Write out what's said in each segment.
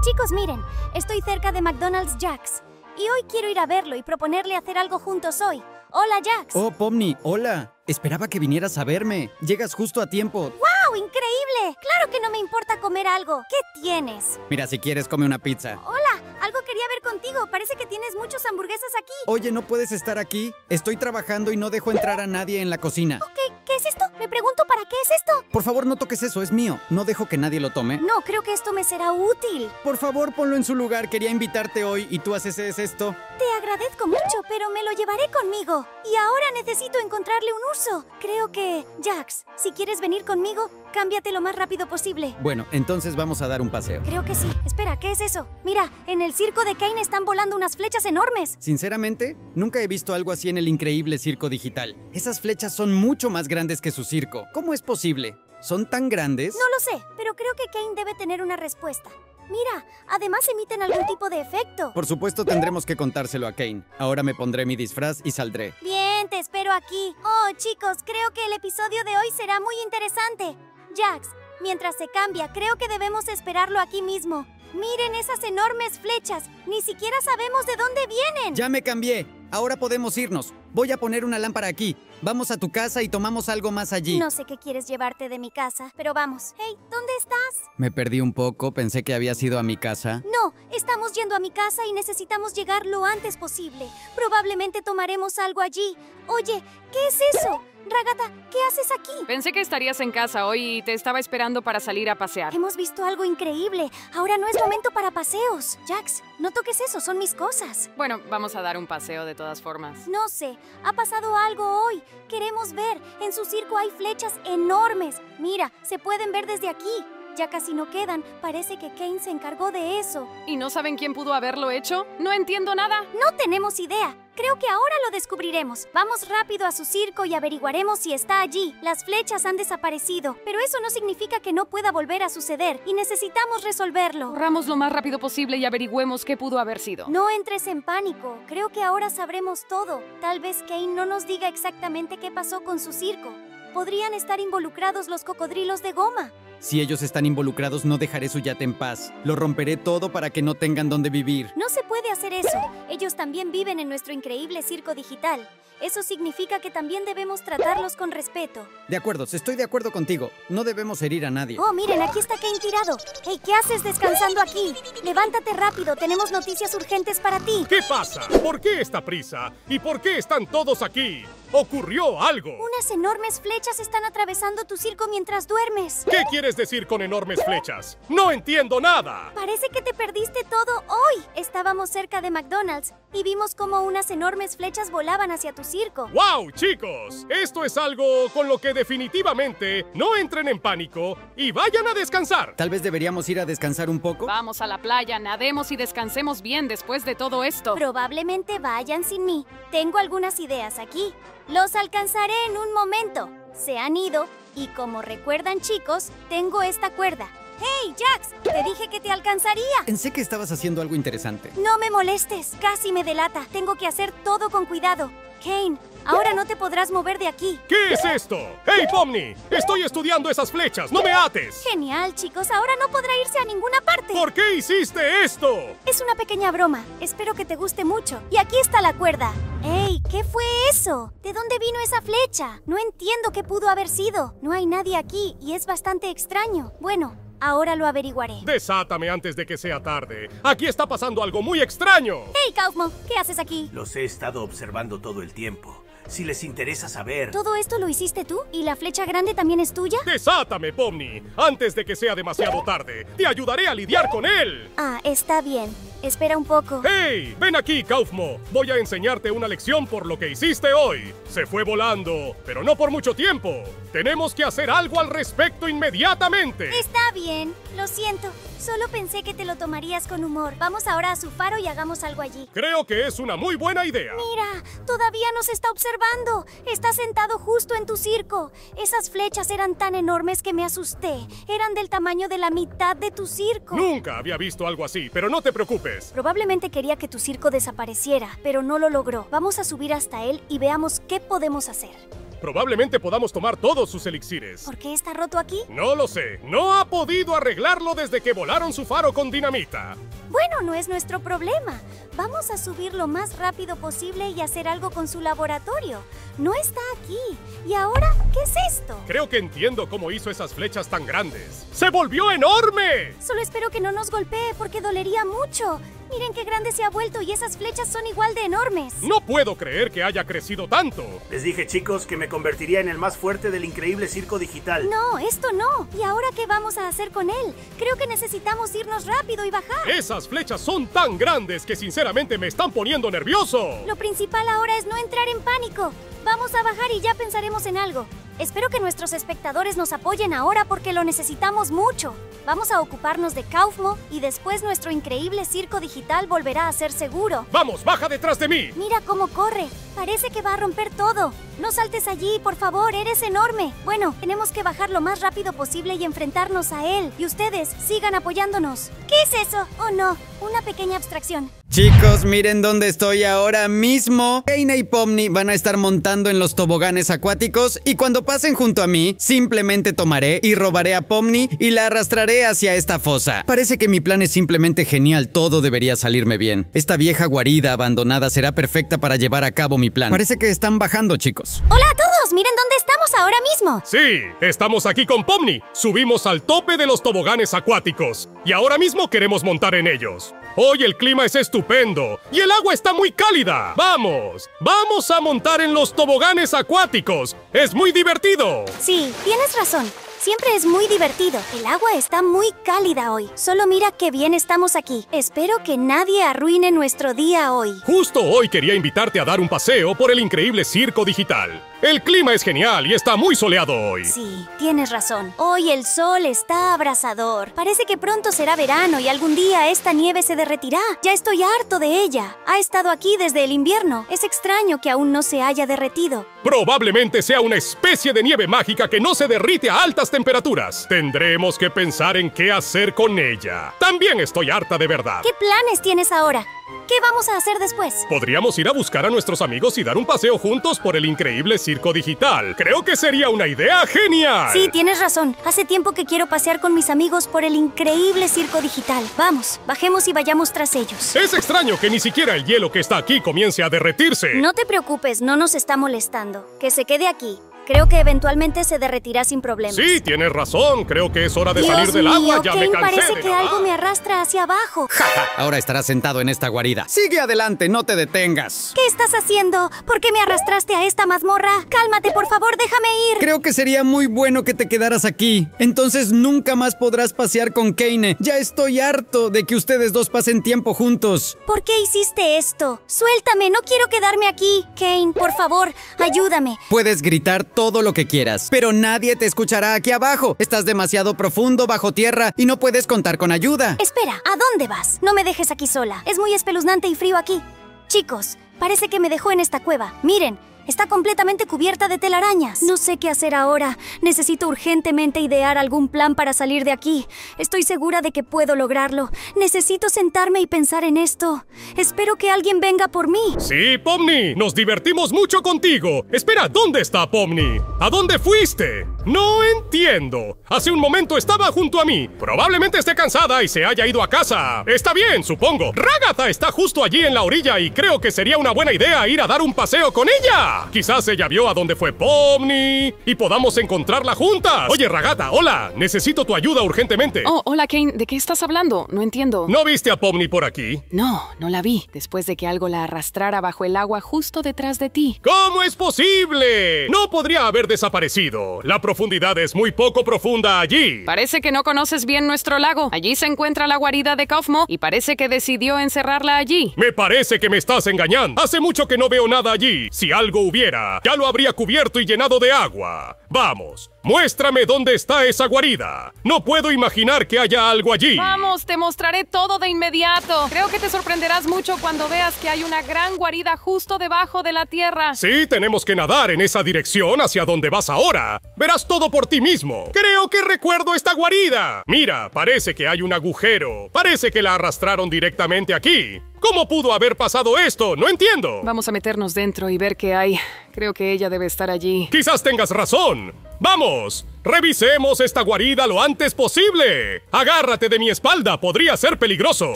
Chicos, miren, estoy cerca de McDonald's Jax. Y hoy quiero ir a verlo y proponerle hacer algo juntos hoy. Hola, Jax. Oh, Pomni, hola. Esperaba que vinieras a verme. Llegas justo a tiempo. ¡Wow! ¡Increíble! Claro que no me importa comer algo. ¿Qué tienes? Mira, si quieres, come una pizza. Hola, algo quería ver contigo. Parece que tienes muchas hamburguesas aquí. Oye, ¿no puedes estar aquí? Estoy trabajando y no dejo entrar a nadie en la cocina. Ok, ¿qué es esto? Me pregunto para qué es esto. Por favor, no toques eso, es mío. No dejo que nadie lo tome. No, creo que esto me será útil. Por favor, ponlo en su lugar. Quería invitarte hoy y tú haces esto. Te agradezco mucho, pero me lo llevaré conmigo. Y ahora necesito encontrarle un uso. Creo que... Jax, si quieres venir conmigo, cámbiate lo más rápido posible. Bueno, entonces vamos a dar un paseo. Creo que sí. Espera, ¿qué es eso? Mira, en el circo de Kane están volando unas flechas enormes. Sinceramente, nunca he visto algo así en el increíble circo digital. Esas flechas son mucho más grandes que su circo. ¿Cómo es posible? ¿Son tan grandes? No lo sé, pero creo que Kane debe tener una respuesta. Mira, además emiten algún tipo de efecto. Por supuesto tendremos que contárselo a Kane. Ahora me pondré mi disfraz y saldré. Bien, te espero aquí. Oh, chicos, creo que el episodio de hoy será muy interesante. Jax, mientras se cambia, creo que debemos esperarlo aquí mismo. Miren esas enormes flechas. Ni siquiera sabemos de dónde vienen. Ya me cambié. Ahora podemos irnos. Voy a poner una lámpara aquí. Vamos a tu casa y tomamos algo más allí. No sé qué quieres llevarte de mi casa, pero vamos. Hey, ¿dónde estás? Me perdí un poco. Pensé que habías ido a mi casa. No, estamos yendo a mi casa y necesitamos llegar lo antes posible. Probablemente tomaremos algo allí. Oye, ¿qué es eso? Ragata, ¿qué haces aquí? Pensé que estarías en casa hoy y te estaba esperando para salir a pasear. Hemos visto algo increíble. Ahora no es momento para paseos. Jax, no toques eso, son mis cosas. Bueno, vamos a dar un paseo de todas formas. No sé, ha pasado algo hoy. Queremos ver. En su circo hay flechas enormes. Mira, se pueden ver desde aquí. Ya casi no quedan. Parece que Kane se encargó de eso. ¿Y no saben quién pudo haberlo hecho? No entiendo nada. No tenemos idea. Creo que ahora lo descubriremos. Vamos rápido a su circo y averiguaremos si está allí. Las flechas han desaparecido, pero eso no significa que no pueda volver a suceder y necesitamos resolverlo. Corramos lo más rápido posible y averigüemos qué pudo haber sido. No entres en pánico. Creo que ahora sabremos todo. Tal vez Kane no nos diga exactamente qué pasó con su circo. Podrían estar involucrados los cocodrilos de goma. Si ellos están involucrados, no dejaré su yate en paz. Lo romperé todo para que no tengan dónde vivir. No se puede hacer eso. Ellos también viven en nuestro increíble circo digital. Eso significa que también debemos tratarlos con respeto. De acuerdo, estoy de acuerdo contigo. No debemos herir a nadie. Oh, miren, aquí está Kane tirado. Hey, ¿qué haces descansando aquí? Levántate rápido, tenemos noticias urgentes para ti. ¿Qué pasa? ¿Por qué esta prisa? ¿Y por qué están todos aquí? ¡Ocurrió algo! Unas enormes flechas están atravesando tu circo mientras duermes. ¿Qué quieres decir con enormes flechas? ¡No entiendo nada! Parece que te perdiste todo hoy. Estábamos cerca de McDonald's y vimos como unas enormes flechas volaban hacia tu circo. ¡Wow, chicos! Esto es algo con lo que definitivamente no entren en pánico y vayan a descansar. Tal vez deberíamos ir a descansar un poco. Vamos a la playa, nademos y descansemos bien después de todo esto. Probablemente vayan sin mí. Tengo algunas ideas aquí. Los alcanzaré en un momento. Se han ido y como recuerdan chicos, tengo esta cuerda. ¡Hey, Jax! Te dije que te alcanzaría. Pensé que estabas haciendo algo interesante. No me molestes, casi me delata. Tengo que hacer todo con cuidado. Kane, ahora no te podrás mover de aquí. ¿Qué es esto? ¡Hey, Pomni! Estoy estudiando esas flechas, no me ates. Genial, chicos, ahora no podrá irse a ninguna parte. ¿Por qué hiciste esto? Es una pequeña broma. Espero que te guste mucho. Y aquí está la cuerda. ¡Ey! ¿Qué fue eso? ¿De dónde vino esa flecha? No entiendo qué pudo haber sido. No hay nadie aquí y es bastante extraño. Bueno, ahora lo averiguaré. Desátame antes de que sea tarde. Aquí está pasando algo muy extraño. ¡Hey, Kaufmo! ¿Qué haces aquí? Los he estado observando todo el tiempo. Si les interesa saber... ¿Todo esto lo hiciste tú? ¿Y la flecha grande también es tuya? Desátame, Pomni. Antes de que sea demasiado tarde. Te ayudaré a lidiar con él. Ah, está bien. Espera un poco. ¡Hey! Ven aquí, Kaufmo. Voy a enseñarte una lección por lo que hiciste hoy. Se fue volando, pero no por mucho tiempo. Tenemos que hacer algo al respecto inmediatamente. Está bien. Lo siento. Solo pensé que te lo tomarías con humor. Vamos ahora a su faro y hagamos algo allí. Creo que es una muy buena idea. Mira, todavía nos está observando. Está sentado justo en tu circo. Esas flechas eran tan enormes que me asusté. Eran del tamaño de la mitad de tu circo. Nunca había visto algo así, pero no te preocupes. Probablemente quería que tu circo desapareciera, pero no lo logró. Vamos a subir hasta él y veamos qué podemos hacer. Probablemente podamos tomar todos sus elixires. ¿Por qué está roto aquí? No lo sé. No ha podido arreglarlo desde que volaron su faro con dinamita. Bueno, no es nuestro problema. Vamos a subir lo más rápido posible y hacer algo con su laboratorio. No está aquí. ¿Y ahora qué es esto? Creo que entiendo cómo hizo esas flechas tan grandes. ¡Se volvió enorme! Solo espero que no nos golpee porque dolería mucho. Miren qué grande se ha vuelto y esas flechas son igual de enormes. No puedo creer que haya crecido tanto. Les dije, chicos, que me convertiría en el más fuerte del increíble circo digital. No, esto no. ¿Y ahora qué vamos a hacer con él? Creo que necesitamos irnos rápido y bajar. Esas flechas son tan grandes que sinceramente me están poniendo nervioso. Lo principal ahora es no entrar en pánico. Vamos a bajar y ya pensaremos en algo. Espero que nuestros espectadores nos apoyen ahora porque lo necesitamos mucho. Vamos a ocuparnos de Kaufmo y después nuestro increíble circo digital volverá a ser seguro. Vamos, baja detrás de mí. Mira cómo corre. Parece que va a romper todo. No saltes allí, por favor, eres enorme. Bueno, tenemos que bajar lo más rápido posible y enfrentarnos a él. Y ustedes, sigan apoyándonos. ¿Qué es eso? Oh no, una pequeña abstracción. Chicos, miren dónde estoy ahora mismo. Keina y Pomni van a estar montando en los toboganes acuáticos y cuando pasen junto a mí, simplemente tomaré y robaré a Pomni y la arrastraré hacia esta fosa. Parece que mi plan es simplemente genial, todo debería salirme bien. Esta vieja guarida abandonada será perfecta para llevar a cabo mi plan. Parece que están bajando, chicos. Hola a miren dónde estamos ahora mismo. Sí, estamos aquí con Pomni. Subimos al tope de los toboganes acuáticos y ahora mismo queremos montar en ellos. Hoy el clima es estupendo y el agua está muy cálida. Vamos, vamos a montar en los toboganes acuáticos. Es muy divertido. Sí, tienes razón. Siempre es muy divertido. El agua está muy cálida hoy. Solo mira qué bien estamos aquí. Espero que nadie arruine nuestro día hoy. Justo hoy quería invitarte a dar un paseo por el increíble circo digital. El clima es genial y está muy soleado hoy. Sí, tienes razón. Hoy el sol está abrasador. Parece que pronto será verano y algún día esta nieve se derretirá. Ya estoy harto de ella. Ha estado aquí desde el invierno. Es extraño que aún no se haya derretido. Probablemente sea una especie de nieve mágica que no se derrite a altas temperaturas. Tendremos que pensar en qué hacer con ella. También estoy harta de verdad. ¿Qué planes tienes ahora? ¿Qué vamos a hacer después? Podríamos ir a buscar a nuestros amigos y dar un paseo juntos por el increíble circo digital. Creo que sería una idea genial. Sí, tienes razón. Hace tiempo que quiero pasear con mis amigos por el increíble circo digital. Vamos, bajemos y vayamos tras ellos. Es extraño que ni siquiera el hielo que está aquí comience a derretirse. No te preocupes, no nos está molestando. Que se quede aquí. Creo que eventualmente se derretirá sin problemas. Sí, tienes razón. Creo que es hora de Dios salir del mío, agua. Ya me Kane, cansé parece de que algo me arrastra hacia abajo. Ahora estarás sentado en esta guarida. Sigue adelante, no te detengas. ¿Qué estás haciendo? ¿Por qué me arrastraste a esta mazmorra? Cálmate, por favor, déjame ir. Creo que sería muy bueno que te quedaras aquí. Entonces nunca más podrás pasear con Kane. Ya estoy harto de que ustedes dos pasen tiempo juntos. ¿Por qué hiciste esto? Suéltame, no quiero quedarme aquí. Kane, por favor, ayúdame. Puedes gritar todo lo que quieras, pero nadie te escuchará aquí abajo. Estás demasiado profundo bajo tierra y no puedes contar con ayuda. Espera, ¿a dónde vas? No me dejes aquí sola. Es muy espeluznante y frío aquí. Chicos, parece que me dejó en esta cueva. Miren, está completamente cubierta de telarañas. No sé qué hacer ahora. Necesito urgentemente idear algún plan para salir de aquí. Estoy segura de que puedo lograrlo. Necesito sentarme y pensar en esto. Espero que alguien venga por mí. Sí, Pomni, nos divertimos mucho contigo. Espera, ¿dónde está Pomni? ¿A dónde fuiste? No entiendo. Hace un momento estaba junto a mí. Probablemente esté cansada y se haya ido a casa. Está bien, supongo. Ragatha está justo allí en la orilla y creo que sería una buena idea ir a dar un paseo con ella. Quizás ella vio a dónde fue Pomni y podamos encontrarla juntas. Oye, Ragata, hola. Necesito tu ayuda urgentemente. Oh, hola Kane, ¿de qué estás hablando? No entiendo. ¿No viste a Pomni por aquí? No, no la vi, después de que algo la arrastrara bajo el agua justo detrás de ti. ¿Cómo es posible? No podría haber desaparecido. La profundidad es muy poco profunda allí. Parece que no conoces bien nuestro lago. Allí se encuentra la guarida de Kaufmo y parece que decidió encerrarla allí. Me parece que me estás engañando. Hace mucho que no veo nada allí. Si algo hubiera, ya lo habría cubierto y llenado de agua. Vamos, muéstrame dónde está esa guarida. No puedo imaginar que haya algo allí. Vamos, te mostraré todo de inmediato. Creo que te sorprenderás mucho cuando veas que hay una gran guarida justo debajo de la tierra. Sí, tenemos que nadar en esa dirección hacia donde vas ahora. Verás todo por ti mismo. Creo que recuerdo esta guarida. Mira, parece que hay un agujero. Parece que la arrastraron directamente aquí. ¿Cómo pudo haber pasado esto? No entiendo. Vamos a meternos dentro y ver qué hay. Creo que ella debe estar allí. Quizás tengas razón. ¡Vamos! ¡Revisemos esta guarida lo antes posible! ¡Agárrate de mi espalda! ¡Podría ser peligroso!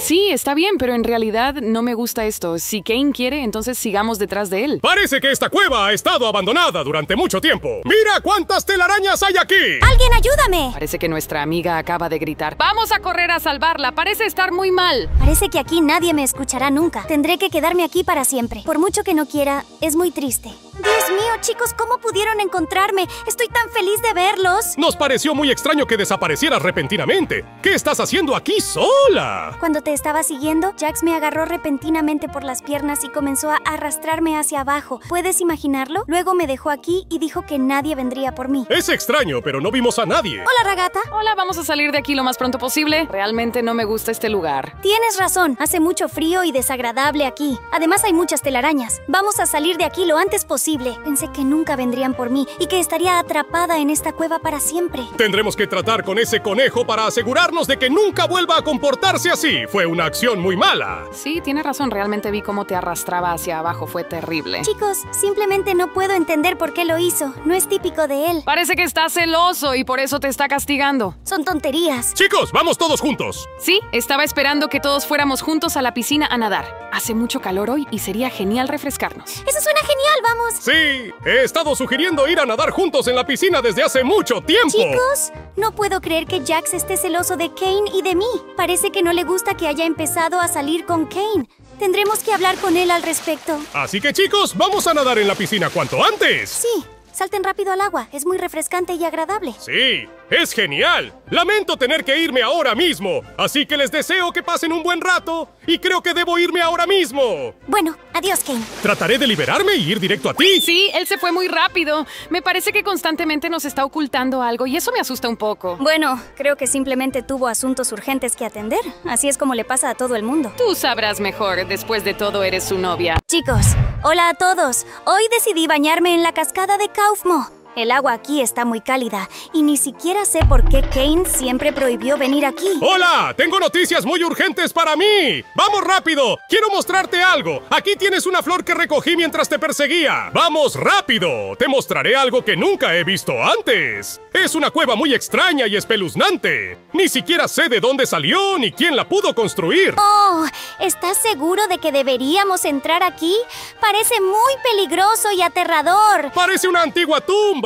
Sí, está bien, pero en realidad no me gusta esto. Si Kane quiere, entonces sigamos detrás de él. Parece que esta cueva ha estado abandonada durante mucho tiempo. ¡Mira cuántas telarañas hay aquí! ¡Alguien ayúdame! Parece que nuestra amiga acaba de gritar. ¡Vamos a correr a salvarla! Parece estar muy mal. Parece que aquí nadie me escuchará nunca. Tendré que quedarme aquí para siempre. Por mucho que no quiera, es muy triste. Dios mío, chicos, ¿cómo pudieron encontrarme? Estoy tan feliz de verlos. Nos pareció muy extraño que desaparecieras repentinamente. ¿Qué estás haciendo aquí sola? Cuando te estaba siguiendo, Jax me agarró repentinamente por las piernas y comenzó a arrastrarme hacia abajo. ¿Puedes imaginarlo? Luego me dejó aquí y dijo que nadie vendría por mí. Es extraño, pero no vimos a nadie. Hola, ragata. Hola, vamos a salir de aquí lo más pronto posible. Realmente no me gusta este lugar. Tienes razón, hace mucho frío y desagradable aquí. Además hay muchas telarañas. Vamos a salir de aquí lo antes posible. Pensé que nunca vendrían por mí y que estaría atrapada en esta cueva para siempre. Tendremos que tratar con ese conejo para asegurarnos de que nunca vuelva a comportarse así. Fue una acción muy mala. Sí, tiene razón. Realmente vi cómo te arrastraba hacia abajo. Fue terrible. Chicos, simplemente no puedo entender por qué lo hizo. No es típico de él. Parece que está celoso y por eso te está castigando. Son tonterías. Chicos, vamos todos juntos. Sí, estaba esperando que todos fuéramos juntos a la piscina a nadar. Hace mucho calor hoy y sería genial refrescarnos. Eso suena genial, vamos. Sí, he estado sugiriendo ir a nadar juntos en la piscina desde hace mucho tiempo. Chicos, no puedo creer que Jax esté celoso de Kane y de mí. Parece que no le gusta que haya empezado a salir con Kane. Tendremos que hablar con él al respecto. Así que chicos, vamos a nadar en la piscina cuanto antes. Sí, salten rápido al agua. Es muy refrescante y agradable. Sí, es genial. Lamento tener que irme ahora mismo, así que les deseo que pasen un buen rato y creo que debo irme ahora mismo. Bueno, adiós, Kane. Trataré de liberarme y ir directo a ti. Sí, él se fue muy rápido. Me parece que constantemente nos está ocultando algo y eso me asusta un poco. Bueno, creo que simplemente tuvo asuntos urgentes que atender. Así es como le pasa a todo el mundo. Tú sabrás mejor. Después de todo, eres su novia. Chicos, hola a todos. Hoy decidí bañarme en la cascada de Kaufmo. El agua aquí está muy cálida y ni siquiera sé por qué Kane siempre prohibió venir aquí. ¡Hola! Tengo noticias muy urgentes para mí. ¡Vamos rápido! Quiero mostrarte algo. Aquí tienes una flor que recogí mientras te perseguía. ¡Vamos rápido! Te mostraré algo que nunca he visto antes. Es una cueva muy extraña y espeluznante. Ni siquiera sé de dónde salió ni quién la pudo construir. Oh, ¿estás seguro de que deberíamos entrar aquí? Parece muy peligroso y aterrador. Parece una antigua tumba.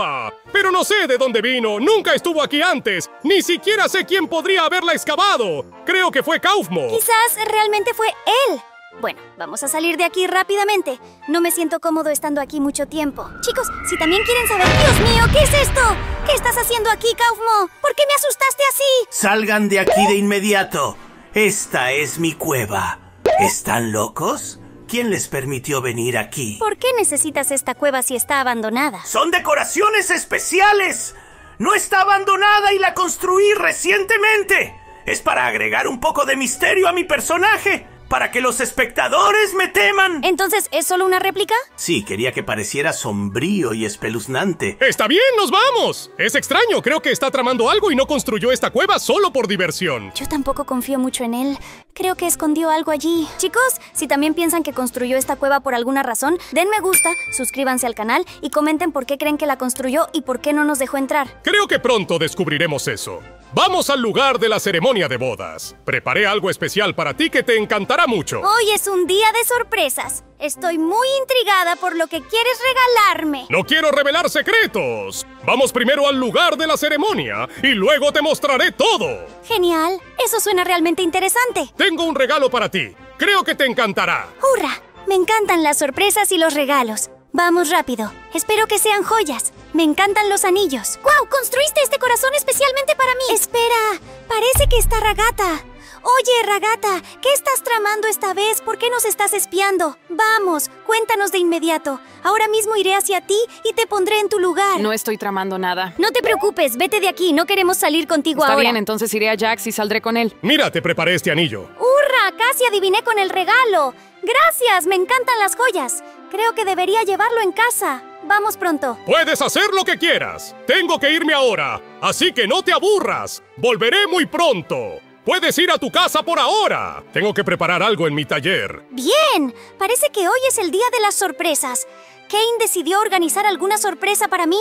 Pero no sé de dónde vino. Nunca estuvo aquí antes. Ni siquiera sé quién podría haberla excavado. Creo que fue Kaufmo. Quizás realmente fue él. Bueno, vamos a salir de aquí rápidamente. No me siento cómodo estando aquí mucho tiempo. Chicos, si también quieren saber... ¡Dios mío! ¿Qué es esto? ¿Qué estás haciendo aquí, Kaufmo? ¿Por qué me asustaste así? Salgan de aquí de inmediato. Esta es mi cueva. ¿Están locos? ¿Quién les permitió venir aquí? ¿Por qué necesitas esta cueva si está abandonada? ¡Son decoraciones especiales! No está abandonada y la construí recientemente. Es para agregar un poco de misterio a mi personaje. Para que los espectadores me teman. ¿Entonces es solo una réplica? Sí, quería que pareciera sombrío y espeluznante. Está bien, nos vamos. Es extraño, creo que está tramando algo y no construyó esta cueva solo por diversión. Yo tampoco confío mucho en él. Creo que escondió algo allí. Chicos, si también piensan que construyó esta cueva por alguna razón, den me gusta, suscríbanse al canal y comenten por qué creen que la construyó y por qué no nos dejó entrar. Creo que pronto descubriremos eso. Vamos al lugar de la ceremonia de bodas. Preparé algo especial para ti que te encantará mucho. Hoy es un día de sorpresas. Estoy muy intrigada por lo que quieres regalarme. No quiero revelar secretos. Vamos primero al lugar de la ceremonia y luego te mostraré todo. Genial. Eso suena realmente interesante. Tengo un regalo para ti. Creo que te encantará. ¡Hurra! Me encantan las sorpresas y los regalos. Vamos rápido. Espero que sean joyas. Me encantan los anillos. ¡Guau! Construiste este corazón especialmente para mí. Espera. Parece que está Ragata. Oye, Ragata, ¿qué estás tramando esta vez? ¿Por qué nos estás espiando? Vamos, cuéntanos de inmediato. Ahora mismo iré hacia ti y te pondré en tu lugar. No estoy tramando nada. No te preocupes, vete de aquí. No queremos salir contigo Está ahora. bien, entonces iré a Jax y saldré con él. Mira, te preparé este anillo. ¡Hurra! Casi adiviné con el regalo. Gracias, me encantan las joyas. Creo que debería llevarlo en casa. Vamos pronto. Puedes hacer lo que quieras. Tengo que irme ahora, así que no te aburras. Volveré muy pronto. Puedes ir a tu casa por ahora. Tengo que preparar algo en mi taller. Bien, parece que hoy es el día de las sorpresas. Kane decidió organizar alguna sorpresa para mí.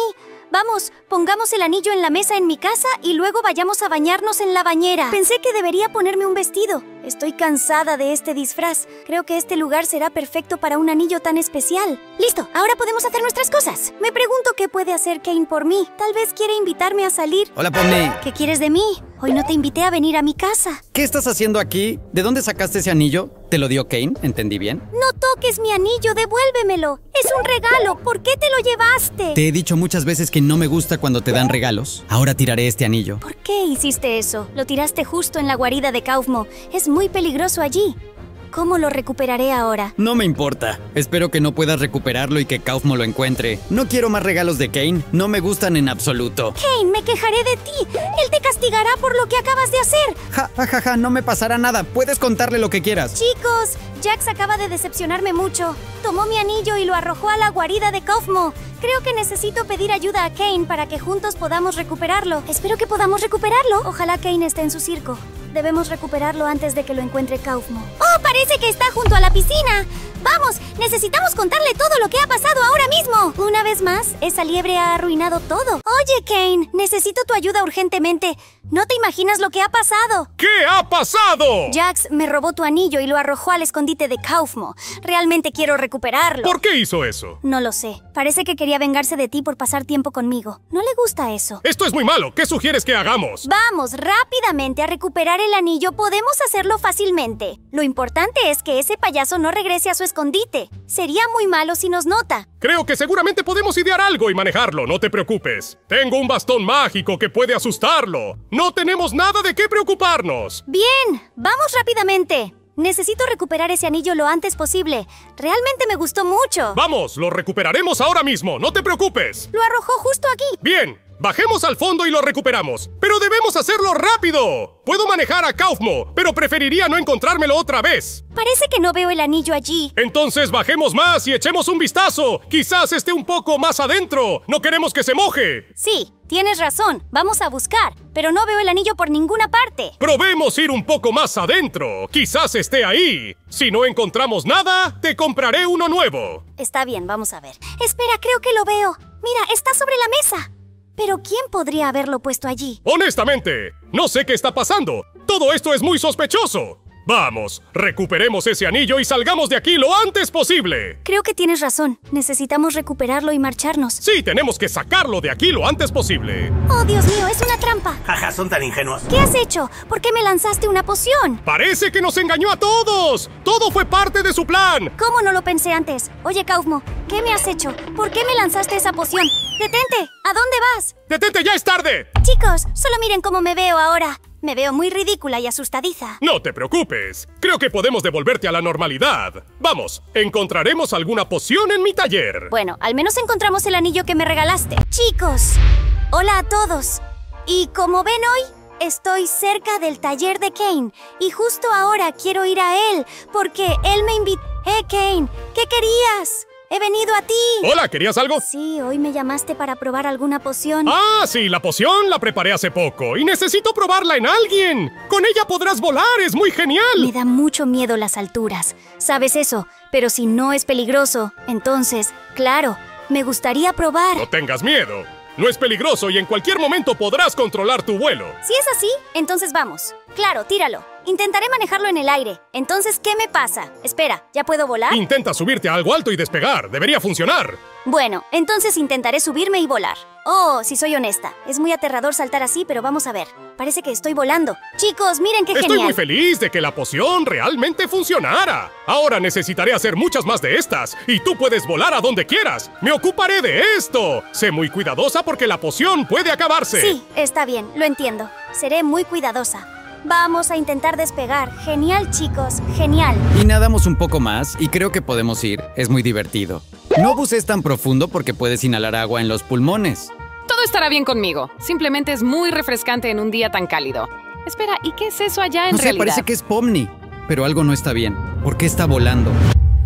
Vamos, pongamos el anillo en la mesa en mi casa y luego vayamos a bañarnos en la bañera. Pensé que debería ponerme un vestido. Estoy cansada de este disfraz. Creo que este lugar será perfecto para un anillo tan especial. Listo, ahora podemos hacer nuestras cosas. Me pregunto qué puede hacer Kane por mí. Tal vez quiere invitarme a salir. Hola, Pomni. ¿Qué quieres de mí? Hoy no te invité a venir a mi casa. ¿Qué estás haciendo aquí? ¿De dónde sacaste ese anillo? ¿Te lo dio Kane? ¿Entendí bien? No toques mi anillo, devuélvemelo. Es un regalo. ¿Por qué te lo llevaste? Te he dicho muchas veces que no me gusta cuando te dan regalos. Ahora tiraré este anillo. ¿Por qué hiciste eso? Lo tiraste justo en la guarida de Kaufmo. Es muy peligroso allí. ¿Cómo lo recuperaré ahora? No me importa. Espero que no puedas recuperarlo y que Kaufmo lo encuentre. No quiero más regalos de Kane. No me gustan en absoluto. Kane, me quejaré de ti. Él te castigará por lo que acabas de hacer. Ja, ja, ja, ja, no me pasará nada. Puedes contarle lo que quieras. Chicos, Jax acaba de decepcionarme mucho. Tomó mi anillo y lo arrojó a la guarida de Kaufmo. Creo que necesito pedir ayuda a Kane para que juntos podamos recuperarlo. Espero que podamos recuperarlo. Ojalá Kane esté en su circo. Debemos recuperarlo antes de que lo encuentre Kaufmo. ¡Oh, parece que está junto a la piscina! ¡Vamos! Necesitamos contarle todo lo que ha pasado ahora mismo. Una vez más, esa liebre ha arruinado todo. Oye, Kane, necesito tu ayuda urgentemente. No te imaginas lo que ha pasado. ¿Qué ha pasado? Jax me robó tu anillo y lo arrojó al escondite de Kaufmo. Realmente quiero recuperarlo. ¿Por qué hizo eso? No lo sé. Parece que quería vengarse de ti por pasar tiempo conmigo. No le gusta eso. Esto es muy malo. ¿Qué sugieres que hagamos? Vamos rápidamente a recuperar el anillo. Podemos hacerlo fácilmente. Lo importante es que ese payaso no regrese a su escondite. Sería muy malo si nos nota. Creo que seguramente podemos idear algo y manejarlo, no te preocupes. Tengo un bastón mágico que puede asustarlo. No tenemos nada de qué preocuparnos. Bien, vamos rápidamente. Necesito recuperar ese anillo lo antes posible. Realmente me gustó mucho. Vamos, lo recuperaremos ahora mismo, no te preocupes. Lo arrojó justo aquí. Bien, bajemos al fondo y lo recuperamos. Pero debemos hacerlo rápido. Puedo manejar a Kaufmo, pero preferiría no encontrármelo otra vez. Parece que no veo el anillo allí. Entonces bajemos más y echemos un vistazo. Quizás esté un poco más adentro. No queremos que se moje. Sí, tienes razón. Vamos a buscar. Pero no veo el anillo por ninguna parte. Probemos ir un poco más adentro. Quizás esté ahí. Si no encontramos nada, te compraré uno nuevo. Está bien, vamos a ver. Espera, creo que lo veo. Mira, está sobre la mesa. Pero ¿quién podría haberlo puesto allí? Honestamente, no sé qué está pasando. Todo esto es muy sospechoso. Vamos, recuperemos ese anillo y salgamos de aquí lo antes posible. Creo que tienes razón. Necesitamos recuperarlo y marcharnos. Sí, tenemos que sacarlo de aquí lo antes posible. Oh, Dios mío, es una trampa. Jaja, son tan ingenuos. ¿Qué has hecho? ¿Por qué me lanzaste una poción? Parece que nos engañó a todos. Todo fue parte de su plan. ¿Cómo no lo pensé antes? Oye, Kaufmo, ¿qué me has hecho? ¿Por qué me lanzaste esa poción? ¡Detente! ¿A dónde vas? ¡Detente, ya es tarde! Chicos, solo miren cómo me veo ahora. Me veo muy ridícula y asustadiza. No te preocupes. Creo que podemos devolverte a la normalidad. Vamos, encontraremos alguna poción en mi taller. Bueno, al menos encontramos el anillo que me regalaste. Chicos, hola a todos. Y como ven hoy, estoy cerca del taller de Kane. Y justo ahora quiero ir a él, porque él me invitó... ¡Eh, Kane! ¿Qué querías? ¡He venido a ti! Hola, ¿querías algo? Sí, hoy me llamaste para probar alguna poción. Ah, sí, la poción la preparé hace poco y necesito probarla en alguien. Con ella podrás volar, es muy Me genial. da mucho miedo las alturas. ¿Sabes eso? Pero si no es peligroso, entonces, claro, me gustaría probar. No tengas miedo. No es peligroso y en cualquier momento podrás controlar tu vuelo. Si es así, entonces vamos. Claro, tíralo. Intentaré manejarlo en el aire. Entonces, ¿qué me pasa? Espera, ¿ya puedo volar? Intenta subirte a algo alto y despegar. Debería funcionar. Bueno, entonces intentaré subirme y volar. Oh, si soy honesta, es muy aterrador saltar así, pero vamos a ver. Parece que estoy volando. Chicos, miren qué Estoy genial. muy feliz de que la poción realmente funcionara. Ahora necesitaré hacer muchas más de estas y tú puedes volar a donde quieras. Me ocuparé de esto. Sé muy cuidadosa porque la poción puede acabarse. Sí, está bien, lo entiendo. Seré muy cuidadosa. Vamos a intentar despegar. Genial, chicos, genial. Y nadamos un poco más y creo que podemos ir. Es muy divertido. No bucees tan profundo porque puedes inhalar agua en los pulmones. Todo estará bien conmigo. Simplemente es muy refrescante en un día tan cálido. Espera, ¿y qué es eso allá en No sé, realidad? parece que es Pomni. Pero algo no está bien. ¿Por qué está volando?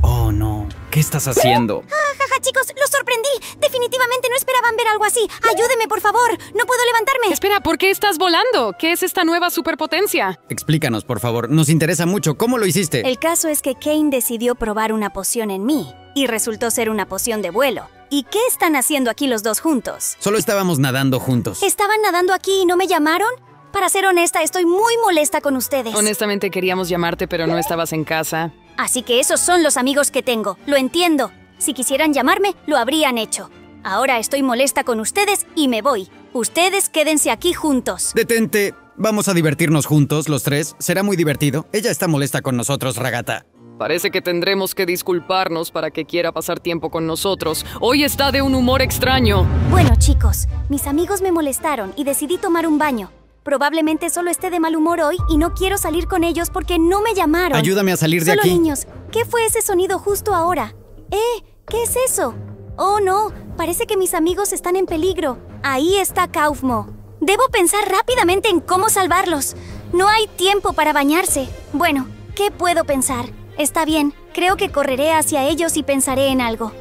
Oh, no. ¿Qué estás haciendo? Jaja, chicos, los sorprendí. Definitivamente no esperaban ver algo así. Ayúdeme, por favor. No puedo levantarme. Espera, ¿por qué estás volando? ¿Qué es esta nueva superpotencia? Explícanos, por favor. Nos interesa mucho. ¿Cómo lo hiciste? El caso es que Kane decidió probar una poción en mí y resultó ser una poción de vuelo. ¿Y qué están haciendo aquí los dos juntos? Solo estábamos nadando juntos. ¿Estaban nadando aquí y no me llamaron? Para ser honesta, estoy muy molesta con ustedes. Honestamente queríamos llamarte, pero no estabas en casa. Así que esos son los amigos que tengo. Lo entiendo. Si quisieran llamarme, lo habrían hecho. Ahora estoy molesta con ustedes y me voy. Ustedes quédense aquí juntos. Detente. Vamos a divertirnos juntos, los tres. Será muy divertido. Ella está molesta con nosotros, Ragata. Parece que tendremos que disculparnos para que quiera pasar tiempo con nosotros. Hoy está de un humor extraño. Bueno, chicos, mis amigos me molestaron y decidí tomar un baño. Probablemente solo esté de mal humor hoy y no quiero salir con ellos porque no me llamaron. Ayúdame a salir de Solo aquí. niños, ¿qué fue ese sonido justo ahora? ¡Eh! ¿Qué es eso? Oh, no, parece que mis amigos están en peligro. Ahí está Kaufmo. Debo pensar rápidamente en cómo salvarlos. No hay tiempo para bañarse. Bueno, ¿qué puedo pensar? Está bien, creo que correré hacia ellos y pensaré en algo.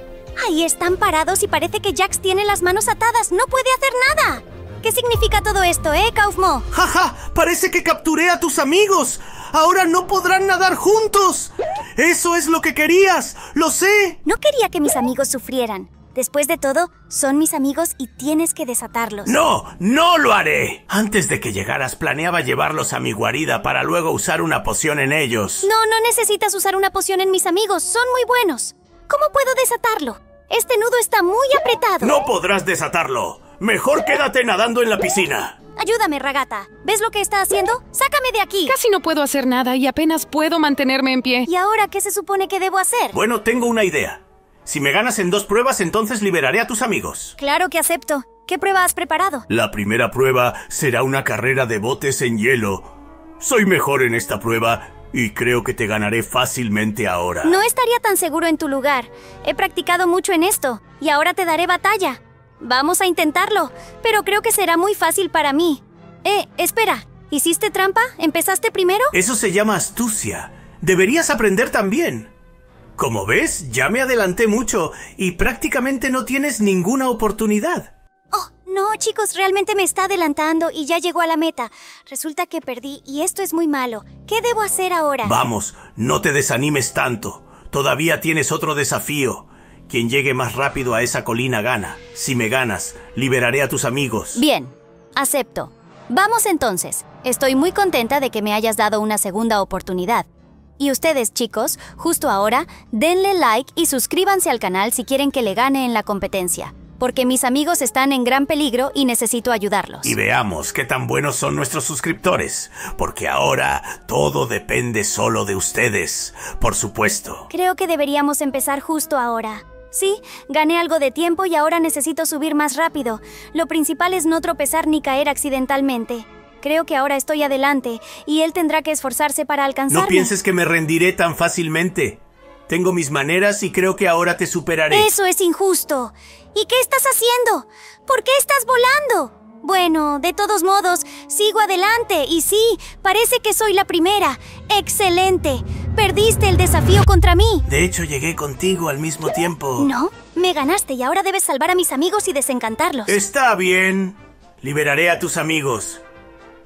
Ahí están parados y parece que Jax tiene las manos atadas. No puede hacer nada. ¿Qué significa todo esto, eh, Kaufmo? ¡Jaja! Parece que capturé a tus amigos. Ahora no podrán nadar juntos. Eso es lo que querías. Lo sé. No quería que mis amigos sufrieran. Después de todo, son mis amigos y tienes que desatarlos. No, no lo haré. Antes de que llegaras planeaba llevarlos a mi guarida para luego usar una poción en ellos. No, no necesitas usar una poción en mis amigos, son muy buenos. ¿Cómo puedo desatarlo? Este nudo está muy apretado. No podrás desatarlo. Mejor quédate nadando en la piscina. Ayúdame, ragata. ¿Ves lo que está haciendo? ¡Sácame de aquí! Casi no puedo hacer nada y apenas puedo mantenerme en pie. ¿Y ahora qué se supone que debo hacer? Bueno, tengo una idea. Si me ganas en dos pruebas, entonces liberaré a tus amigos. Claro que acepto. ¿Qué prueba has preparado? La primera prueba será una carrera de botes en hielo. Soy mejor en esta prueba y creo que te ganaré fácilmente ahora. No estaría tan seguro en tu lugar. He practicado mucho en esto y ahora te daré batalla. Vamos a intentarlo, pero creo que será muy fácil para mí. Eh, espera. ¿Hiciste trampa? ¿Empezaste primero? Eso se llama astucia. Deberías aprender también. Como ves, ya me adelanté mucho y prácticamente no tienes ninguna oportunidad. Oh, no, chicos, realmente me está adelantando y ya llegó a la meta. Resulta que perdí y esto es muy malo. ¿Qué debo hacer ahora? Vamos, no te desanimes tanto. Todavía tienes otro desafío. Quien llegue más rápido a esa colina gana. Si me ganas, liberaré a tus amigos. Bien, acepto. Vamos entonces. Estoy muy contenta de que me hayas dado una segunda oportunidad. Y ustedes, chicos, justo ahora, denle like y suscríbanse al canal si quieren que le gane en la competencia, porque mis amigos están en gran peligro y necesito ayudarlos. Y veamos qué tan buenos son nuestros suscriptores, porque ahora todo depende solo de ustedes, por supuesto. Creo que deberíamos empezar justo ahora. Sí, gané algo de tiempo y ahora necesito subir más rápido. Lo principal es no tropezar ni caer accidentalmente. Creo que ahora estoy adelante y él tendrá que esforzarse para alcanzarme. No pienses que me rendiré tan fácilmente. Tengo mis maneras y creo que ahora te superaré. Eso es injusto. ¿Y qué estás haciendo? ¿Por qué estás volando? Bueno, de todos modos, sigo adelante y sí, parece que soy la primera. ¡Excelente! Perdiste el desafío contra mí. De hecho, llegué contigo al mismo tiempo. No, me ganaste y ahora debes salvar a mis amigos y desencantarlos. Está bien. Liberaré a tus amigos.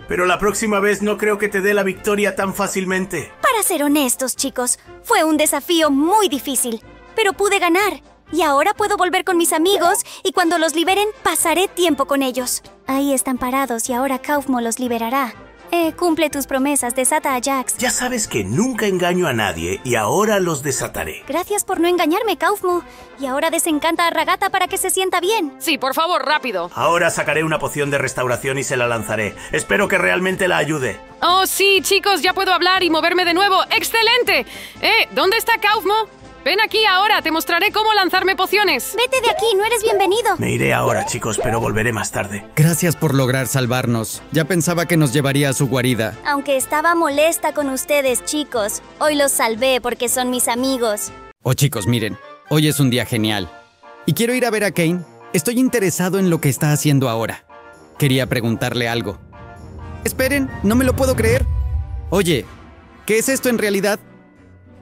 Pero la próxima vez no creo que te dé la victoria tan fácilmente. Para ser honestos, chicos, fue un desafío muy difícil, pero pude ganar. Y ahora puedo volver con mis amigos y cuando los liberen pasaré tiempo con ellos. Ahí están parados y ahora Kaufmo los liberará. Eh, cumple tus promesas, desata a Jax. Ya sabes que nunca engaño a nadie y ahora los desataré. Gracias por no engañarme, Kaufmo. Y ahora desencanta a Ragata para que se sienta bien. Sí, por favor, rápido. Ahora sacaré una poción de restauración y se la lanzaré. Espero que realmente la ayude. Oh, sí, chicos, ya puedo hablar y moverme de nuevo. ¡Excelente! Eh, ¿dónde está Kaufmo? Ven aquí ahora, te mostraré cómo lanzarme pociones. Vete de aquí, no eres bienvenido. Me iré ahora, chicos, pero volveré más tarde. Gracias por lograr salvarnos. Ya pensaba que nos llevaría a su guarida. Aunque estaba molesta con ustedes, chicos, hoy los salvé porque son mis amigos. Oh chicos, miren, hoy es un día genial. Y quiero ir a ver a Kane. Estoy interesado en lo que está haciendo ahora. Quería preguntarle algo. Esperen, no me lo puedo creer. Oye, ¿qué es esto en realidad?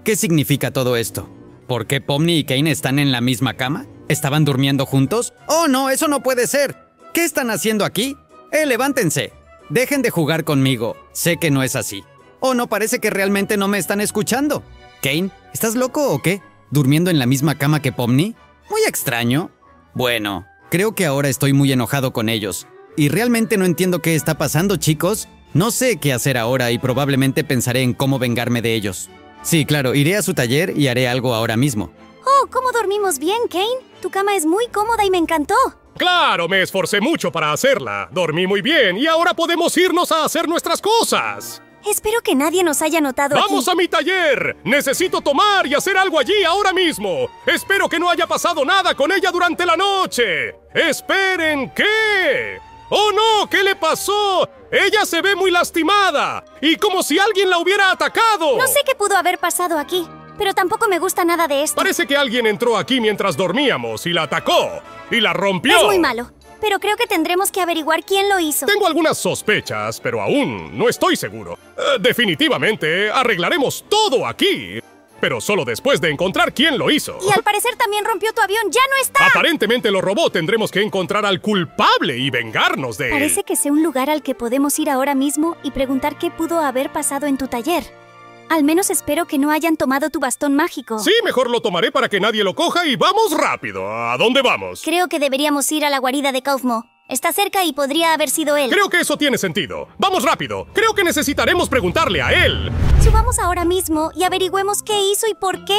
¿Qué significa todo esto? ¿Por qué Pomni y Kane están en la misma cama? ¿Estaban durmiendo juntos? Oh, no, eso no puede ser. ¿Qué están haciendo aquí? Eh, levántense. Dejen de jugar conmigo. Sé que no es así. Oh, no parece que realmente no me están escuchando. Kane, ¿estás loco o qué? ¿Durmiendo en la misma cama que Pomni? Muy extraño. Bueno, creo que ahora estoy muy enojado con ellos. Y realmente no entiendo qué está pasando, chicos. No sé qué hacer ahora y probablemente pensaré en cómo vengarme de ellos. Sí, claro, iré a su taller y haré algo ahora mismo. Oh, ¿cómo dormimos bien, Kane? Tu cama es muy cómoda y me encantó. Claro, me esforcé mucho para hacerla. Dormí muy bien y ahora podemos irnos a hacer nuestras cosas. Espero que nadie nos haya notado ¡Vamos aquí. a mi taller! Necesito tomar y hacer algo allí ahora mismo. Espero que no haya pasado nada con ella durante la noche. Esperen, ¿qué? ¡Oh no! ¿Qué le pasó? Ella se ve muy lastimada y como si alguien la hubiera atacado. No sé qué pudo haber pasado aquí, pero tampoco me gusta nada de esto. Parece que alguien entró aquí mientras dormíamos y la atacó y la rompió. Es muy malo, pero creo que tendremos que averiguar quién lo hizo. Tengo algunas sospechas, pero aún no estoy seguro. Eh, definitivamente arreglaremos todo aquí, pero solo después de encontrar quién lo hizo. Y al parecer también rompió tu avión. ¡Ya no está! Aparentemente lo robó. Tendremos que encontrar al culpable y vengarnos de él. Parece que sé un lugar al que podemos ir ahora mismo y preguntar qué pudo haber pasado en tu taller. Al menos espero que no hayan tomado tu bastón mágico. Sí, mejor lo tomaré para que nadie lo coja y vamos rápido. ¿A dónde vamos? Creo que deberíamos ir a la guarida de Kaufmo. Está cerca y podría haber sido él. Creo que eso tiene sentido. Vamos rápido. Creo que necesitaremos preguntarle a él. Subamos ahora mismo y averigüemos qué hizo y por qué.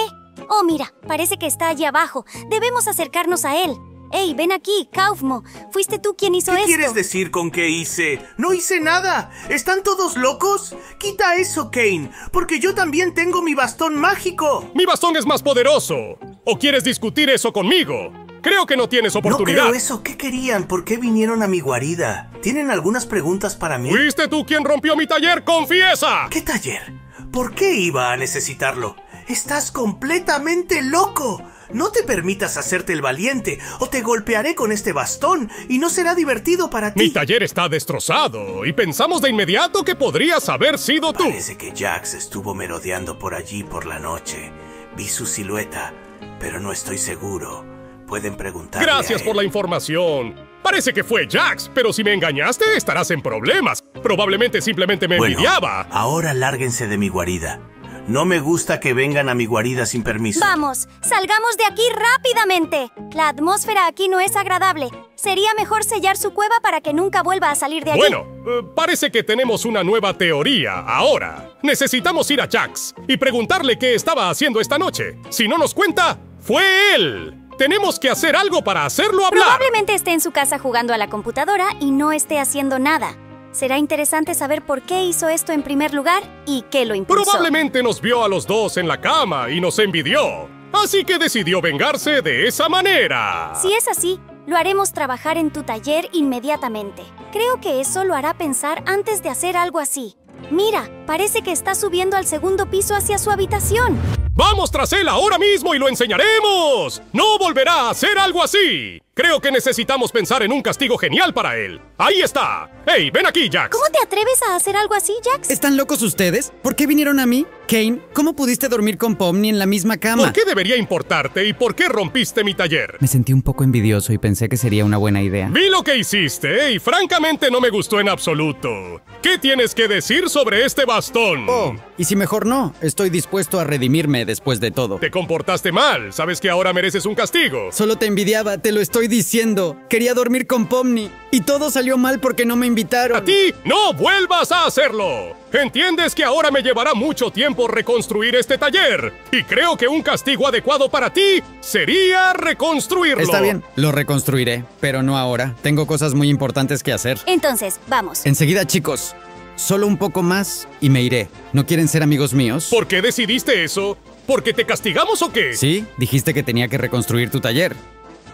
Oh, mira, parece que está allí abajo. Debemos acercarnos a él. Ey, ven aquí, Kaufmo. ¿Fuiste tú quien hizo ¿Qué esto? quieres decir con que hice? No hice nada. ¿Están todos locos? Quita eso, Kane, porque yo también tengo mi bastón mágico. Mi bastón es más poderoso. ¿O quieres discutir eso conmigo? Creo que no tienes oportunidad. No creo eso. ¿Qué querían? ¿Por qué vinieron a mi guarida? ¿Tienen algunas preguntas para mí? ¿Fuiste tú quien rompió mi taller? ¡Confiesa! ¿Qué taller? ¿Por qué iba a necesitarlo? Estás completamente loco. No te permitas hacerte el valiente o te golpearé con este bastón y no será divertido para ti. Mi taller está destrozado y pensamos de inmediato que podrías haber sido tú. Parece que Jax estuvo merodeando por allí por la noche. Vi su silueta, pero no estoy seguro. Pueden preguntarle Gracias a por la información. Parece que fue Jax, pero si me engañaste estarás en problemas. Probablemente simplemente me Bueno, envidiaba. ahora lárguense de mi guarida. No me gusta que vengan a mi guarida sin permiso. Vamos, salgamos de aquí rápidamente. La atmósfera aquí no es agradable. Sería mejor sellar su cueva para que nunca vuelva a salir de aquí. Bueno, eh, parece que tenemos una nueva teoría ahora. Necesitamos ir a Jax y preguntarle qué estaba haciendo esta noche. Si no nos cuenta, fue él. Tenemos que hacer algo para hacerlo hablar. Probablemente esté en su casa jugando a la computadora y no esté haciendo nada. Será interesante saber por qué hizo esto en primer lugar y qué lo impulsó. Probablemente nos vio a los dos en la cama y nos envidió. Así que decidió vengarse de esa manera. Si es así, lo haremos trabajar en tu taller inmediatamente. Creo que eso lo hará pensar antes de hacer algo así. Mira, parece que está subiendo al segundo piso hacia su habitación. Vamos tras él ahora mismo y lo enseñaremos. No volverá a hacer algo así. Creo que necesitamos pensar en un castigo genial para él. Ahí está. Hey, ven aquí, Jax. ¿Cómo te atreves a hacer algo así, Jax? ¿Están locos ustedes? ¿Por qué vinieron a mí? Kane, ¿cómo pudiste dormir con Pomni en la misma cama? ¿Por qué debería importarte y por qué rompiste mi taller? Me sentí un poco envidioso y pensé que sería una buena idea. Vi lo que hiciste y francamente no me gustó en absoluto. ¿Qué tienes que decir sobre este bastón? Oh, y si mejor no, estoy dispuesto a redimirme después de todo. Te comportaste mal. Sabes que ahora mereces un castigo. Solo te envidiaba, te lo estoy diciendo. Quería dormir con Pomni y todo salió mal porque no me invitaron. A ti, no vuelvas a hacerlo. Entiendes que ahora me llevará mucho tiempo reconstruir este taller. Y creo que un castigo adecuado para ti sería reconstruirlo. Está bien, lo reconstruiré, pero no ahora. Tengo cosas muy importantes que hacer. Entonces, vamos. Enseguida, chicos. Solo un poco más y me iré. ¿No quieren ser amigos míos? ¿Por qué decidiste eso? ¿Porque te castigamos o qué? Sí, dijiste que tenía que reconstruir tu taller.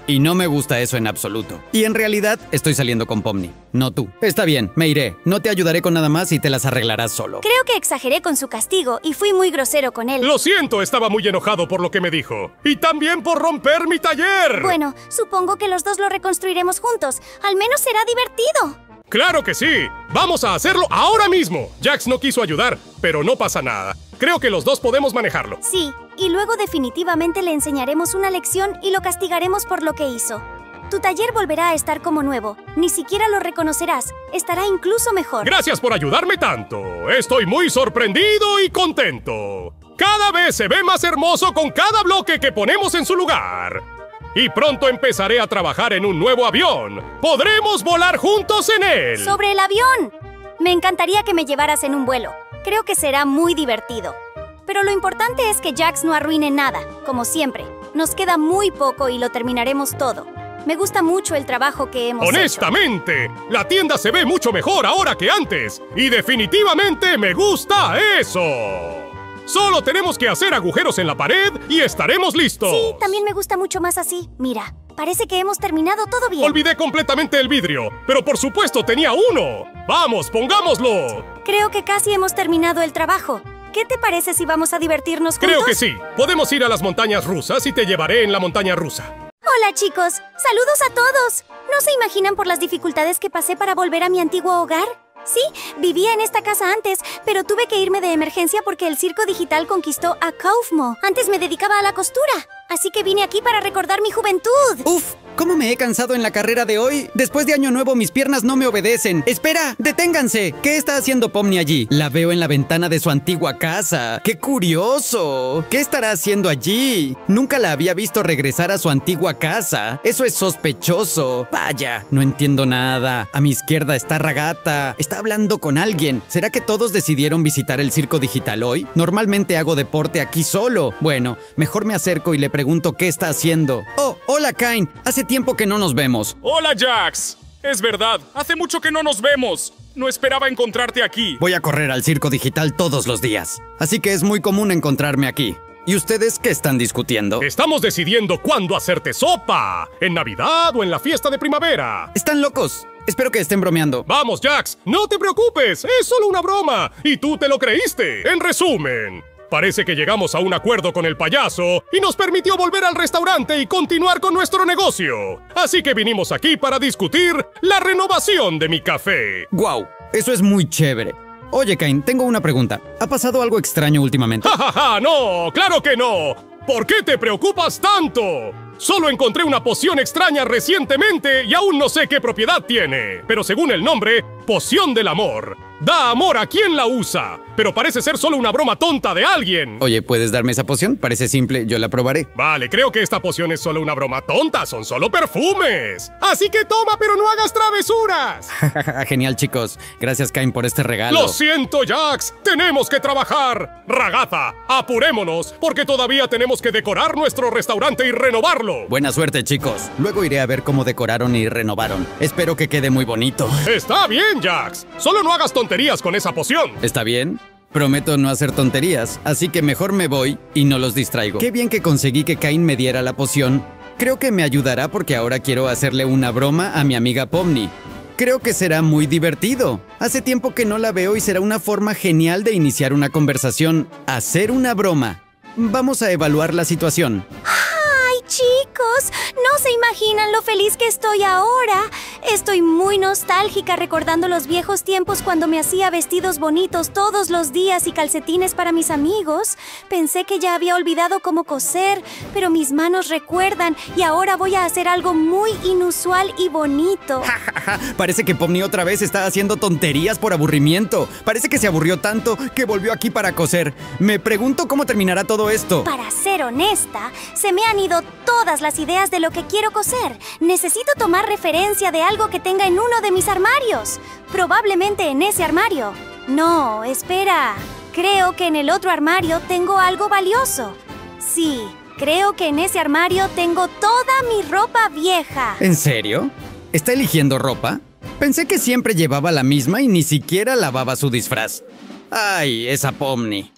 Y no me gusta eso en absoluto. Y en realidad estoy saliendo con Pomni, no tú. Está bien, me iré. No te ayudaré con nada más y te las arreglarás solo. Creo que exageré con su castigo y fui muy grosero con él. Lo siento, estaba muy enojado por lo que me dijo. Y también por romper mi taller. Bueno, supongo que los dos lo reconstruiremos juntos. Al menos será divertido. Claro que sí. Vamos a hacerlo ahora mismo. Jax no quiso ayudar, pero no pasa nada. Creo que los dos podemos manejarlo. Sí, y luego definitivamente le enseñaremos una lección y lo castigaremos por lo que hizo. Tu taller volverá a estar como nuevo. Ni siquiera lo reconocerás. Estará incluso mejor. Gracias por ayudarme tanto. Estoy muy sorprendido y contento. Cada vez se ve más hermoso con cada bloque que ponemos en su lugar. Y pronto empezaré a trabajar en un nuevo avión. Podremos volar juntos en él. Sobre el avión. Me encantaría que me llevaras en un vuelo. Creo que será muy divertido. Pero lo importante es que Jax no arruine nada, como siempre. Nos queda muy poco y lo terminaremos todo. Me gusta mucho el trabajo que hemos Honestamente, la tienda se ve mucho mejor ahora que antes. Y definitivamente me gusta eso. Solo tenemos que hacer agujeros en la pared y estaremos listos. Sí, también me gusta mucho más así. Mira, parece que hemos terminado todo bien. Olvidé completamente el vidrio, pero por supuesto tenía uno. Vamos, pongámoslo. Creo que casi hemos terminado el trabajo. ¿Qué te parece si vamos a divertirnos juntos? Creo que sí. Podemos ir a las montañas rusas y te llevaré en la montaña rusa. Hola chicos, saludos a todos. ¿No se imaginan por las dificultades que pasé para volver a mi antiguo hogar? Sí, vivía en esta casa antes, pero tuve que irme de emergencia porque el circo digital conquistó a Kaufmo. Antes me dedicaba a la costura, así que vine aquí para recordar mi juventud. Uf, ¿cómo me he cansado en la carrera de hoy? Después de Año Nuevo mis piernas no me obedecen. ¡Espera! ¡Deténganse! ¿Qué está haciendo Pomni allí? La veo en la ventana de su antigua casa. ¡Qué curioso! ¿Qué estará haciendo allí? Nunca la había visto regresar a su antigua casa. Eso es sospechoso. Vaya, no entiendo nada. A mi izquierda está Ragata. Está hablando con alguien. ¿Será que todos decidieron visitar el circo digital hoy? Normalmente hago deporte aquí solo. Bueno, mejor me acerco y le pregunto qué está haciendo. Oh, hola Kain. Hace tiempo que no nos vemos. Hola Jax. Es verdad, hace mucho que no nos vemos. No esperaba encontrarte aquí. Voy a correr al circo digital todos los días. Así que es muy común encontrarme aquí. ¿Y ustedes qué están discutiendo? Estamos decidiendo cuándo hacerte sopa. ¿En Navidad o en la fiesta de primavera? Están locos. Espero que estén bromeando. Vamos, Jax, no te preocupes, es solo una broma. Y tú te lo creíste. En resumen, parece que llegamos a un acuerdo con el payaso y nos permitió volver al restaurante y continuar con nuestro negocio. Así que vinimos aquí para discutir la renovación de mi café. ¡Guau! Eso es muy chévere. Oye, Cain, tengo una pregunta. ¿Ha pasado algo extraño últimamente? ¡Ja, ja, ja! ¡No! ¡Claro que no! ¿Por qué te preocupas tanto? Solo encontré una poción extraña recientemente y aún no sé qué propiedad tiene. Pero según el nombre, poción del amor. Da amor a quien la usa, pero parece ser solo una broma tonta de alguien. Oye, ¿puedes darme esa poción? Parece simple, yo la probaré. Vale, creo que esta poción es solo una broma tonta, son solo perfumes. Así que toma, pero no hagas travesuras. Genial, chicos. Gracias, Cain, por este regalo. Lo siento, Jax. Tenemos que trabajar. Ragaza, apurémonos, porque todavía tenemos que decorar nuestro restaurante y renovarlo. Buena suerte, chicos. Luego iré a ver cómo decoraron y renovaron. Espero que quede muy bonito. Está bien, Jax. Solo no hagas tonterías con esa poción. ¿Está bien? Prometo no hacer tonterías, así que mejor me voy y no los distraigo. Qué bien que conseguí que Cain me diera la poción. Creo que me ayudará porque ahora quiero hacerle una broma a mi amiga Pomni. Creo que será muy divertido. Hace tiempo que no la veo y será una forma genial de iniciar una conversación. Hacer una broma. Vamos a evaluar la situación. No se imaginan lo feliz que estoy ahora. Estoy muy nostálgica recordando los viejos tiempos cuando me hacía vestidos bonitos todos los días y calcetines para mis amigos. Pensé que ya había olvidado cómo coser, pero mis manos recuerdan y ahora voy a hacer algo muy inusual y bonito. Parece que Pomni otra vez está haciendo tonterías por aburrimiento. Parece que se aburrió tanto que volvió aquí para coser. Me pregunto cómo terminará todo esto. Para ser honesta, se me han ido todas las ideas de lo que quiero coser. Necesito tomar referencia de algo que tenga en uno de mis armarios. Probablemente en ese armario. No, espera. Creo que en el otro armario tengo algo valioso. Sí, creo que en ese armario tengo toda mi ropa vieja. ¿En serio? ¿Está eligiendo ropa? Pensé que siempre llevaba la misma y ni siquiera lavaba su disfraz. Ay, esa Pomni.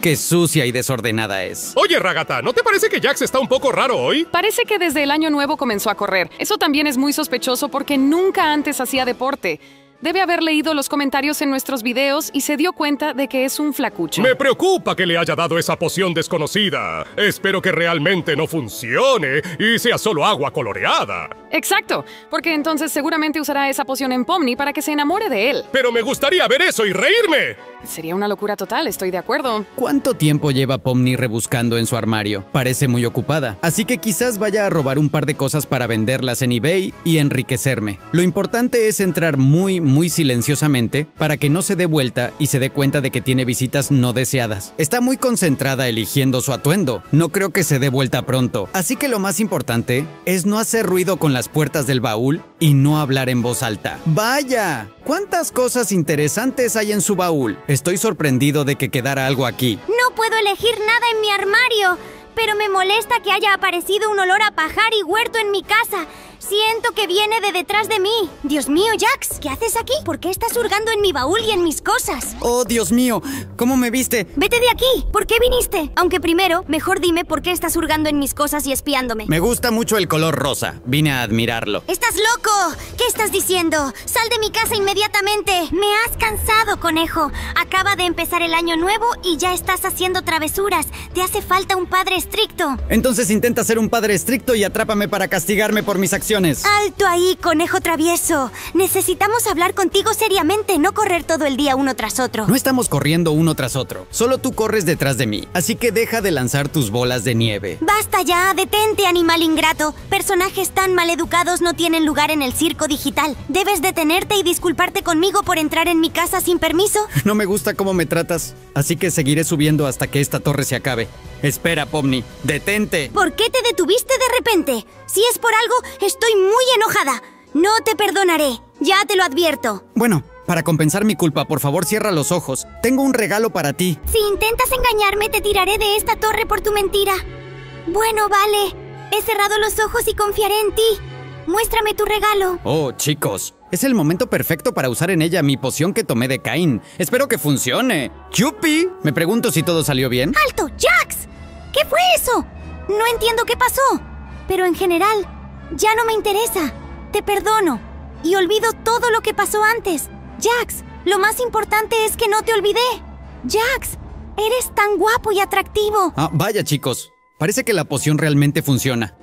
Qué sucia y desordenada es. Oye, Ragata, ¿no te parece que Jax está un poco raro hoy? Parece que desde el año nuevo comenzó a correr. Eso también es muy sospechoso porque nunca antes hacía deporte. Debe haber leído los comentarios en nuestros videos y se dio cuenta de que es un flacucho. Me preocupa que le haya dado esa poción desconocida. Espero que realmente no funcione y sea solo agua coloreada. Exacto, porque entonces seguramente usará esa poción en Pomni para que se enamore de él. Pero me gustaría ver eso y reírme. Sería una locura total, estoy de acuerdo. ¿Cuánto tiempo lleva Pomni rebuscando en su armario? Parece muy ocupada, así que quizás vaya a robar un par de cosas para venderlas en eBay y enriquecerme. Lo importante es entrar muy, muy silenciosamente para que no se dé vuelta y se dé cuenta de que tiene visitas no deseadas. Está muy concentrada eligiendo su atuendo. No creo que se dé vuelta pronto. Así que lo más importante es no hacer ruido con las puertas del baúl y no hablar en voz alta. ¡Vaya! ¿Cuántas cosas interesantes hay en su baúl? Estoy sorprendido de que quedara algo aquí. No puedo elegir nada en mi armario, pero me molesta que haya aparecido un olor a pajar y huerto en mi casa. Siento que viene de detrás de mí. Dios mío, Jax, ¿qué haces aquí? ¿Por qué estás hurgando en mi baúl y en mis cosas? ¡Oh, Dios mío! ¿Cómo me viste? Vete de aquí. ¿Por qué viniste? Aunque primero, mejor dime por qué estás hurgando en mis cosas y espiándome. Me gusta mucho el color rosa. Vine a admirarlo. ¡Estás loco! ¿Qué estás diciendo? Sal de mi casa inmediatamente. Me has cansado, conejo. Acaba de empezar el año nuevo y ya estás haciendo travesuras. Te hace falta un padre estricto. Entonces intenta ser un padre estricto y atrápame para castigarme por mis acciones. Alto ahí, conejo travieso. Necesitamos hablar contigo seriamente, no correr todo el día uno tras otro. No estamos corriendo uno tras otro. Solo tú corres detrás de mí. Así que deja de lanzar tus bolas de nieve. Basta ya, detente, animal ingrato. Personajes tan maleducados no tienen lugar en el circo digital. Debes detenerte y disculparte conmigo por entrar en mi casa sin permiso. No me gusta cómo me tratas, así que seguiré subiendo hasta que esta torre se acabe. Espera, Pomni, detente. ¿Por qué te detuviste de repente? Si es por algo, estoy muy enojada. No te perdonaré, ya te lo advierto. Bueno, para compensar mi culpa, por favor cierra los ojos. Tengo un regalo para ti. Si intentas engañarme, te tiraré de esta torre por tu mentira. Bueno, vale. He cerrado los ojos y confiaré en ti. Muéstrame tu regalo. Oh, chicos, es el momento perfecto para usar en ella mi poción que tomé de Cain. Espero que funcione. ¡Yupi! Me pregunto si todo salió bien. ¡Alto, Jax! ¿Qué fue eso? No entiendo qué pasó. Pero en general, ya no me interesa. Te perdono. Y olvido todo lo que pasó antes. Jax, lo más importante es que no te olvidé. Jax, eres tan guapo y atractivo. Ah, vaya chicos, parece que la poción realmente funciona.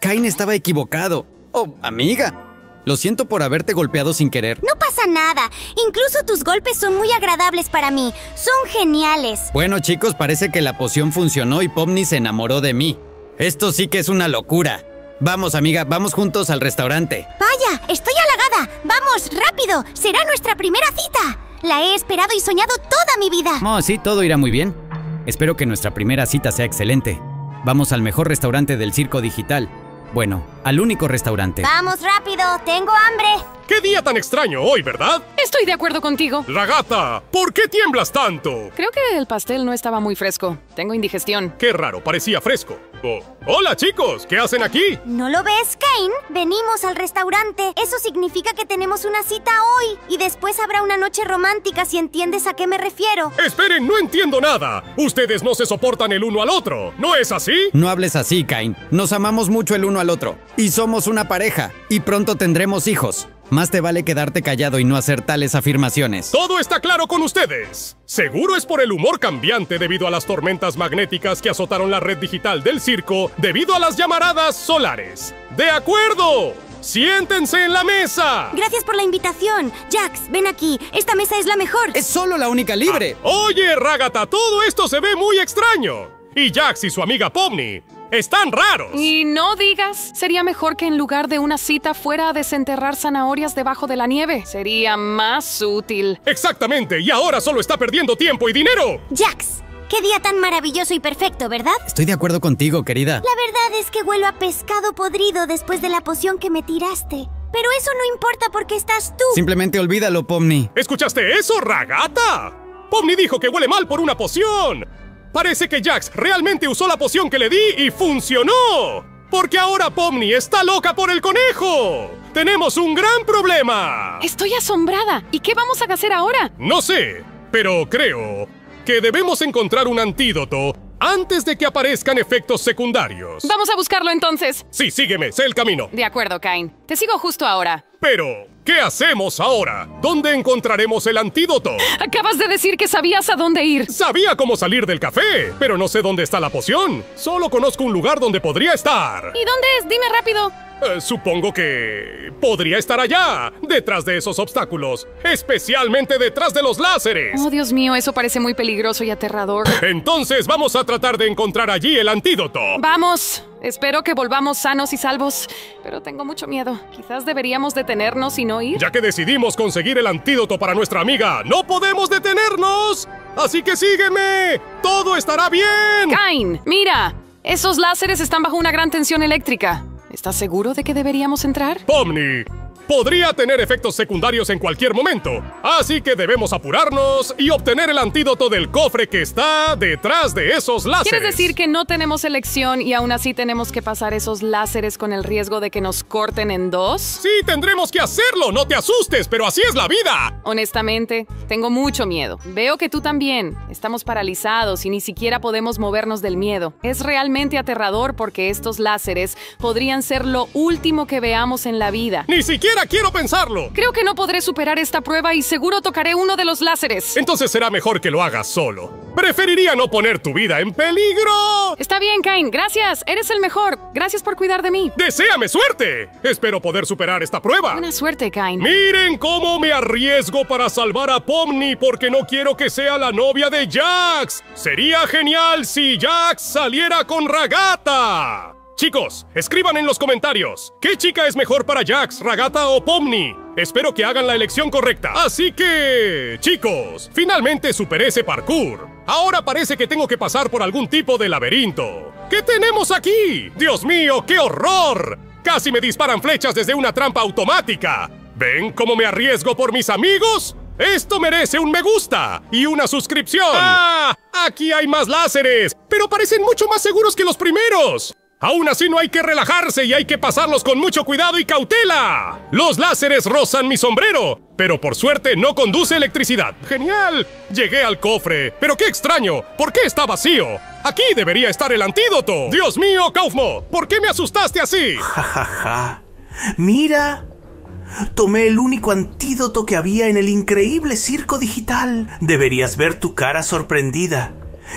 Cain estaba equivocado. Oh, amiga. Lo siento por haberte golpeado sin querer. No pasa nada. Incluso tus golpes son muy agradables para mí. Son geniales. Bueno chicos, parece que la poción funcionó y Pomni se enamoró de mí. Esto sí que es una locura. Vamos, amiga, vamos juntos al restaurante. Vaya, estoy halagada. Vamos, rápido. Será nuestra primera cita. La he esperado y soñado toda mi vida. Oh, sí, todo irá muy bien. Espero que nuestra primera cita sea excelente. Vamos al mejor restaurante del circo digital. Bueno, al único restaurante. Vamos rápido, tengo hambre. ¡Qué día tan extraño hoy, ¿verdad? Estoy de acuerdo contigo. Ragata, ¿por qué tiemblas tanto? Creo que el pastel no estaba muy fresco. Tengo indigestión. Qué raro, parecía fresco. Oh, hola chicos, ¿qué hacen aquí? ¿No lo ves, Cain? Venimos al restaurante. Eso significa que tenemos una cita hoy. Y después habrá una noche romántica si entiendes a qué me refiero. Esperen, no entiendo nada. Ustedes no se soportan el uno al otro, ¿no es así? No hables así, Cain. Nos amamos mucho el uno al otro. Y somos una pareja. Y pronto tendremos hijos. Más te vale quedarte callado y no hacer tales afirmaciones. Todo está claro con ustedes. Seguro es por el humor cambiante debido a las tormentas magnéticas que azotaron la red digital del circo debido a las llamaradas solares. ¡De acuerdo! ¡Siéntense en la mesa! Gracias por la invitación. Jax, ven aquí. Esta mesa es la mejor. Es solo la única libre. Oye, Ragata, todo esto se ve muy extraño. Y Jax y su amiga Pomni están raros. Y no digas, sería mejor que en lugar de una cita fuera a desenterrar zanahorias debajo de la nieve. Sería más útil. Exactamente, y ahora solo está perdiendo tiempo y dinero. Jax, qué día tan maravilloso y perfecto, ¿verdad? Estoy de acuerdo contigo, querida. La verdad es que huelo a pescado podrido después de la poción que me tiraste. Pero eso no importa porque estás tú. Simplemente olvídalo, Pomni. ¿Escuchaste eso, ragata? Pomni dijo que huele mal por una poción. Parece que Jax realmente usó la poción que le di y funcionó. Porque ahora Pomni está loca por el conejo. Tenemos un gran problema. Estoy asombrada. ¿Y qué vamos a hacer ahora? No sé, pero creo que debemos encontrar un antídoto antes de que aparezcan efectos secundarios. Vamos a buscarlo entonces. Sí, sígueme, sé el camino. De acuerdo, Cain. Te sigo justo ahora. Pero, ¿qué hacemos ahora? ¿Dónde encontraremos el antídoto? Acabas de decir que sabías a dónde ir. Sabía cómo salir del café, pero no sé dónde está la poción. Solo conozco un lugar donde podría estar. ¿Y dónde es? Dime rápido. Eh, supongo que podría estar allá, detrás de esos obstáculos, especialmente detrás de los láseres. Oh, Dios mío, eso parece muy peligroso y aterrador. Entonces vamos a tratar de encontrar allí el antídoto. Vamos. Espero que volvamos sanos y salvos, pero tengo mucho miedo. Quizás deberíamos detenernos y no ir. Ya que decidimos conseguir el antídoto para nuestra amiga, no podemos detenernos. Así que sígueme. Todo estará bien. Kain, mira. Esos láseres están bajo una gran tensión eléctrica. ¿Estás seguro de que deberíamos entrar? Pomni, podría tener efectos secundarios en cualquier momento. Así que debemos apurarnos y obtener el antídoto del cofre que está detrás de esos láseres. ¿Quieres decir que no tenemos elección y aún así tenemos que pasar esos láseres con el riesgo de que nos corten en dos? Sí, tendremos que hacerlo. No te asustes, pero así es la vida. Honestamente, tengo mucho miedo. Veo que tú también. Estamos paralizados y ni siquiera podemos movernos del miedo. Es realmente aterrador porque estos láseres podrían ser lo último que veamos en la vida. Ni siquiera quiero pensarlo. Creo que no podré superar esta prueba y seguro tocaré uno de los láseres. Entonces será mejor que lo hagas solo. Preferiría no poner tu vida en peligro. Está bien, Kain. Gracias. Eres el mejor. Gracias por cuidar de mí. ¡Deséame suerte! Espero poder superar esta prueba. Buena suerte, Kain. Miren cómo me arriesgo para salvar a Pomni porque no quiero que sea la novia de Jax. Sería genial si Jax saliera con Ragata. Chicos, escriban en los comentarios. ¿Qué chica es mejor para Jax, Ragata o Pomni? Espero que hagan la elección correcta. Así que, chicos, finalmente superé ese parkour. Ahora parece que tengo que pasar por algún tipo de laberinto. ¿Qué tenemos aquí? Dios mío, qué horror. Casi me disparan flechas desde una trampa automática. ¿Ven cómo me arriesgo por mis amigos? Esto merece un me gusta y una suscripción. ¡Ah! Aquí hay más láseres, pero parecen mucho más seguros que los primeros. Aún así no hay que relajarse y hay que pasarlos con mucho cuidado y cautela. Los láseres rozan mi sombrero, pero por suerte no conduce electricidad. Genial. Llegué al cofre, pero qué extraño. ¿Por qué está vacío? Aquí debería estar el antídoto. Dios mío, Kaufmo, ¿por qué me asustaste así? Ja, ja. Mira. Tomé el único antídoto que había en el increíble circo digital. Deberías ver tu cara sorprendida.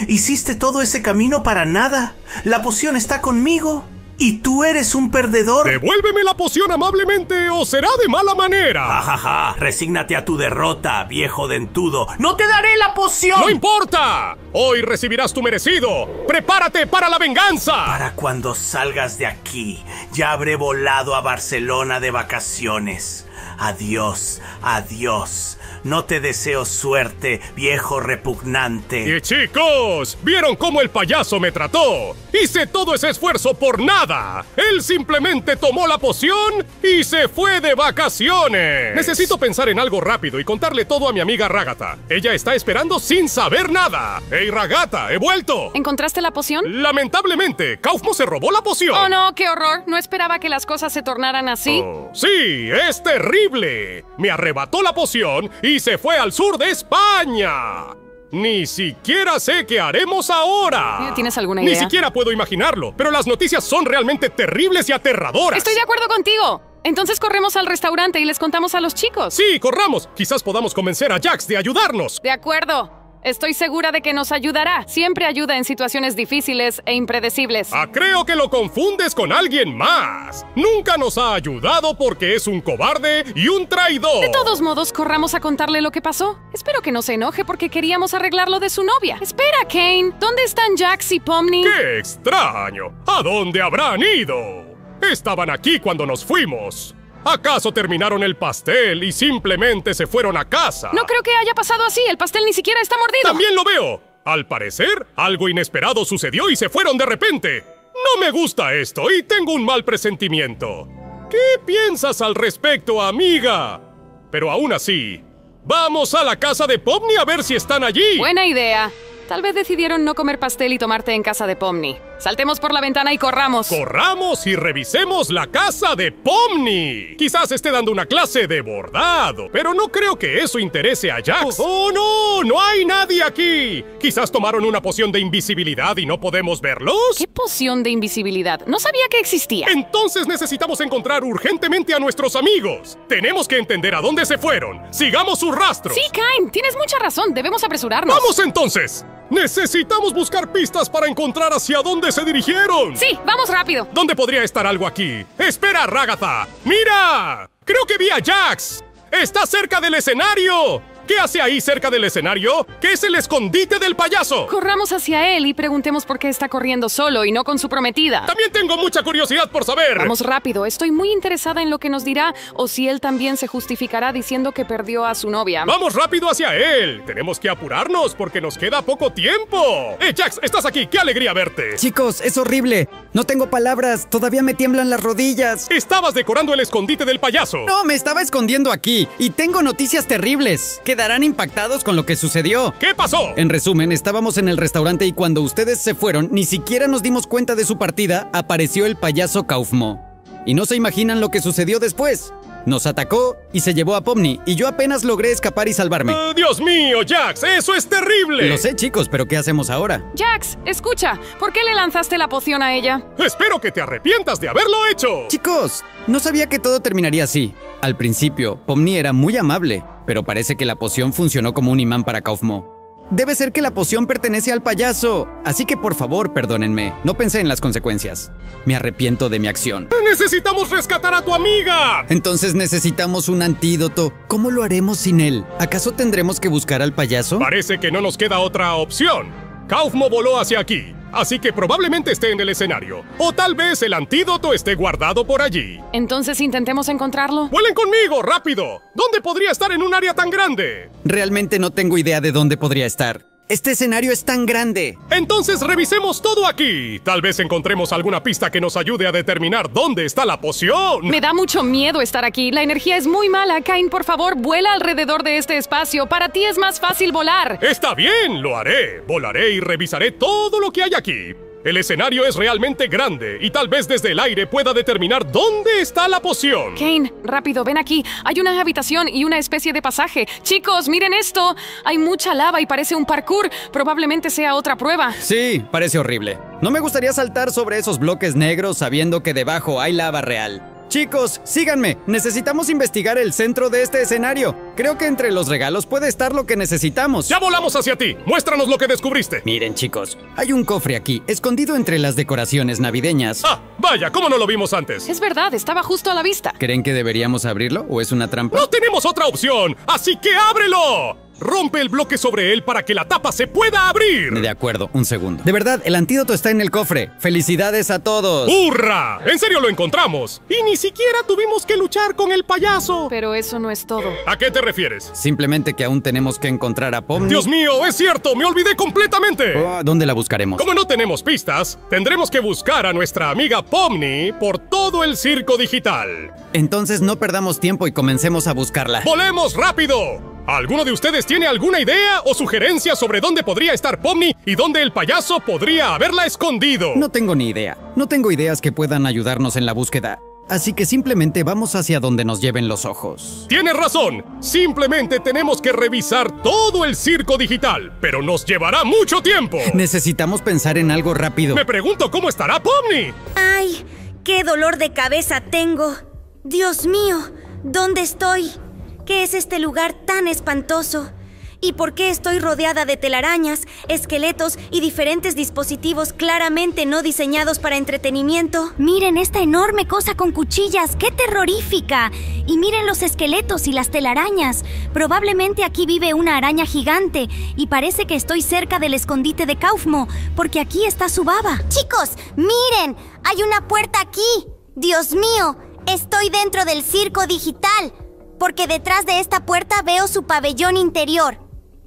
Hiciste todo ese camino para nada. La poción está conmigo. Y tú eres un perdedor. Devuélveme la poción amablemente o será de mala manera. Ja, ja, ja. Resígnate a tu derrota, viejo dentudo. ¡No te daré la poción! ¡No importa! Hoy recibirás tu merecido. ¡Prepárate para la venganza! Para cuando salgas de aquí, ya habré volado a Barcelona de vacaciones. Adiós, adiós. No te deseo suerte, viejo repugnante. Y chicos, ¿vieron cómo el payaso me trató? Hice todo ese esfuerzo por nada. Él simplemente tomó la poción y se fue de vacaciones. Necesito pensar en algo rápido y contarle todo a mi amiga Ragata. Ella está esperando sin saber nada. ¡Hey, Ragata! ¡He vuelto! ¿Encontraste la poción? Lamentablemente, Kaufmo se robó la poción. Oh, no, qué horror. No esperaba que las cosas se tornaran así. Oh, sí, es terrible. Me arrebató la poción y se fue al sur de España. Ni siquiera sé qué haremos ahora. ¿Tienes alguna Ni idea? siquiera puedo imaginarlo, pero las noticias son realmente terribles y aterradoras. Estoy de acuerdo contigo. Entonces corremos al restaurante y les contamos a los chicos. Sí, corramos. Quizás podamos convencer a Jax de ayudarnos. De acuerdo. Estoy segura de que nos ayudará. Siempre ayuda en situaciones difíciles e impredecibles. Ah, creo que lo confundes con alguien más. Nunca nos ha ayudado porque es un cobarde y un traidor. De todos modos, corramos a contarle lo que pasó. Espero que no se enoje porque queríamos arreglarlo de su novia. Espera, Kane. ¿Dónde están Jax y Pomni? ¡Qué extraño! ¿A dónde habrán ido? Estaban aquí cuando nos fuimos. ¿Acaso terminaron el pastel y simplemente se fueron a casa? No creo que haya pasado así. El pastel ni siquiera está mordido. También lo veo. Al parecer, algo inesperado sucedió y se fueron de repente. No me gusta esto y tengo un mal presentimiento. ¿Qué piensas al respecto, amiga? Pero aún así, vamos a la casa de Pomni a ver si están allí. Buena idea. Tal vez decidieron no comer pastel y tomarte en casa de Pomni. Saltemos por la ventana y corramos. Corramos y revisemos la casa de Pomni. Quizás esté dando una clase de bordado, pero no creo que eso interese a Jax. ¡Oh, no! ¡No hay nadie aquí! Quizás tomaron una poción de invisibilidad y no podemos verlos. ¿Qué poción de invisibilidad? No sabía que existía. Entonces necesitamos encontrar urgentemente a nuestros amigos. Tenemos que entender a dónde se fueron. Sigamos sus rastros. Sí, Kain, tienes mucha razón. Debemos apresurarnos. ¡Vamos entonces! Necesitamos buscar pistas para encontrar hacia dónde se dirigieron. Sí, vamos rápido. ¿Dónde podría estar algo aquí? ¡Espera, Ragatha! ¡Mira! Creo que vi a Jax. ¡Está cerca del escenario! ¿Qué hace ahí cerca del escenario? ¿Qué es el escondite del payaso? Corramos hacia él y preguntemos por qué está corriendo solo y no con su prometida. También tengo mucha curiosidad por saber. Vamos rápido, estoy muy interesada en lo que nos dirá o si él también se justificará diciendo que perdió a su novia. Vamos rápido hacia él. Tenemos que apurarnos porque nos queda poco tiempo. ¡Eh, Jax! ¡Estás aquí! ¡Qué alegría verte! Chicos, es horrible. No tengo palabras. Todavía me tiemblan las rodillas. Estabas decorando el escondite del payaso. No, me estaba escondiendo aquí. Y tengo noticias terribles. Quedarán impactados con lo que sucedió. ¿Qué pasó? En resumen, estábamos en el restaurante y cuando ustedes se fueron, ni siquiera nos dimos cuenta de su partida, apareció el payaso Kaufmo. Y no se imaginan lo que sucedió después. Nos atacó y se llevó a Pomni, y yo apenas logré escapar y salvarme. Oh, Dios mío, Jax, eso es terrible. Lo sé, chicos, pero ¿qué hacemos ahora? Jax, escucha, ¿por qué le lanzaste la poción a ella? Espero que te arrepientas de haberlo hecho. Chicos, no sabía que todo terminaría así. Al principio, Pomni era muy amable, pero parece que la poción funcionó como un imán para Kaufmo. Debe ser que la poción pertenece al payaso, así que por favor perdónenme, no pensé en las consecuencias. Me arrepiento de mi acción. Necesitamos rescatar a tu amiga. Entonces necesitamos un antídoto. ¿Cómo lo haremos sin él? ¿Acaso tendremos que buscar al payaso? Parece que no nos queda otra opción. Kaufmo voló hacia aquí, así que probablemente esté en el escenario. O tal vez el antídoto esté guardado por allí. Entonces intentemos encontrarlo. ¡Vuelen conmigo, rápido! ¿Dónde podría estar en un área tan grande? Realmente no tengo idea de dónde podría estar. Este escenario es tan grande. Entonces revisemos todo aquí. Tal vez encontremos alguna pista que nos ayude a determinar dónde está la poción. Me da mucho miedo estar aquí. La energía es muy mala. Cain, por favor, vuela alrededor de este espacio. Para ti es más fácil volar. Está bien, lo haré. Volaré y revisaré todo lo que hay aquí. El escenario es realmente grande y tal vez desde el aire pueda determinar dónde está la poción. Kane, rápido, ven aquí. Hay una habitación y una especie de pasaje. Chicos, miren esto. Hay mucha lava y parece un parkour. Probablemente sea otra prueba. Sí, parece horrible. No me gustaría saltar sobre esos bloques negros sabiendo que debajo hay lava real. Chicos, síganme. Necesitamos investigar el centro de este escenario. Creo que entre los regalos puede estar lo que necesitamos. Ya volamos hacia ti. Muéstranos lo que descubriste. Miren, chicos, hay un cofre aquí, escondido entre las decoraciones navideñas. Ah, vaya, ¿cómo no lo vimos antes? Es verdad, estaba justo a la vista. ¿Creen que deberíamos abrirlo o es una trampa? No tenemos otra opción, así que ábrelo. Rompe el bloque sobre él para que la tapa se pueda abrir. De acuerdo, un segundo. De verdad, el antídoto está en el cofre. ¡Felicidades a todos! ¡Hurra! En serio lo encontramos. Y ni siquiera tuvimos que luchar con el payaso. Pero eso no es todo. ¿A qué te refieres? Simplemente que aún tenemos que encontrar a Pomni. Dios mío, es cierto, me olvidé completamente. Oh, ¿Dónde la buscaremos? Como no tenemos pistas, tendremos que buscar a nuestra amiga Pomni por todo el circo digital. Entonces no perdamos tiempo y comencemos a buscarla. ¡Volemos rápido! ¿Alguno de ustedes tiene alguna idea o sugerencia sobre dónde podría estar Pomni y dónde el payaso podría haberla escondido? No tengo ni idea. No tengo ideas que puedan ayudarnos en la búsqueda. Así que simplemente vamos hacia donde nos lleven los ojos. Tienes razón. Simplemente tenemos que revisar todo el circo digital, pero nos llevará mucho tiempo. Necesitamos pensar en algo rápido. Me pregunto cómo estará Pomni. ¡Ay! ¡Qué dolor de cabeza tengo! Dios mío, ¿dónde estoy? ¿Qué es este lugar tan espantoso? ¿Y por qué estoy rodeada de telarañas, esqueletos y diferentes dispositivos claramente no diseñados para entretenimiento? Miren esta enorme cosa con cuchillas, qué terrorífica. Y miren los esqueletos y las telarañas. Probablemente aquí vive una araña gigante y parece que estoy cerca del escondite de Kaufmo, porque aquí está su baba. Chicos, miren, hay una puerta aquí. Dios mío, estoy dentro del circo digital porque detrás de esta puerta veo su pabellón interior.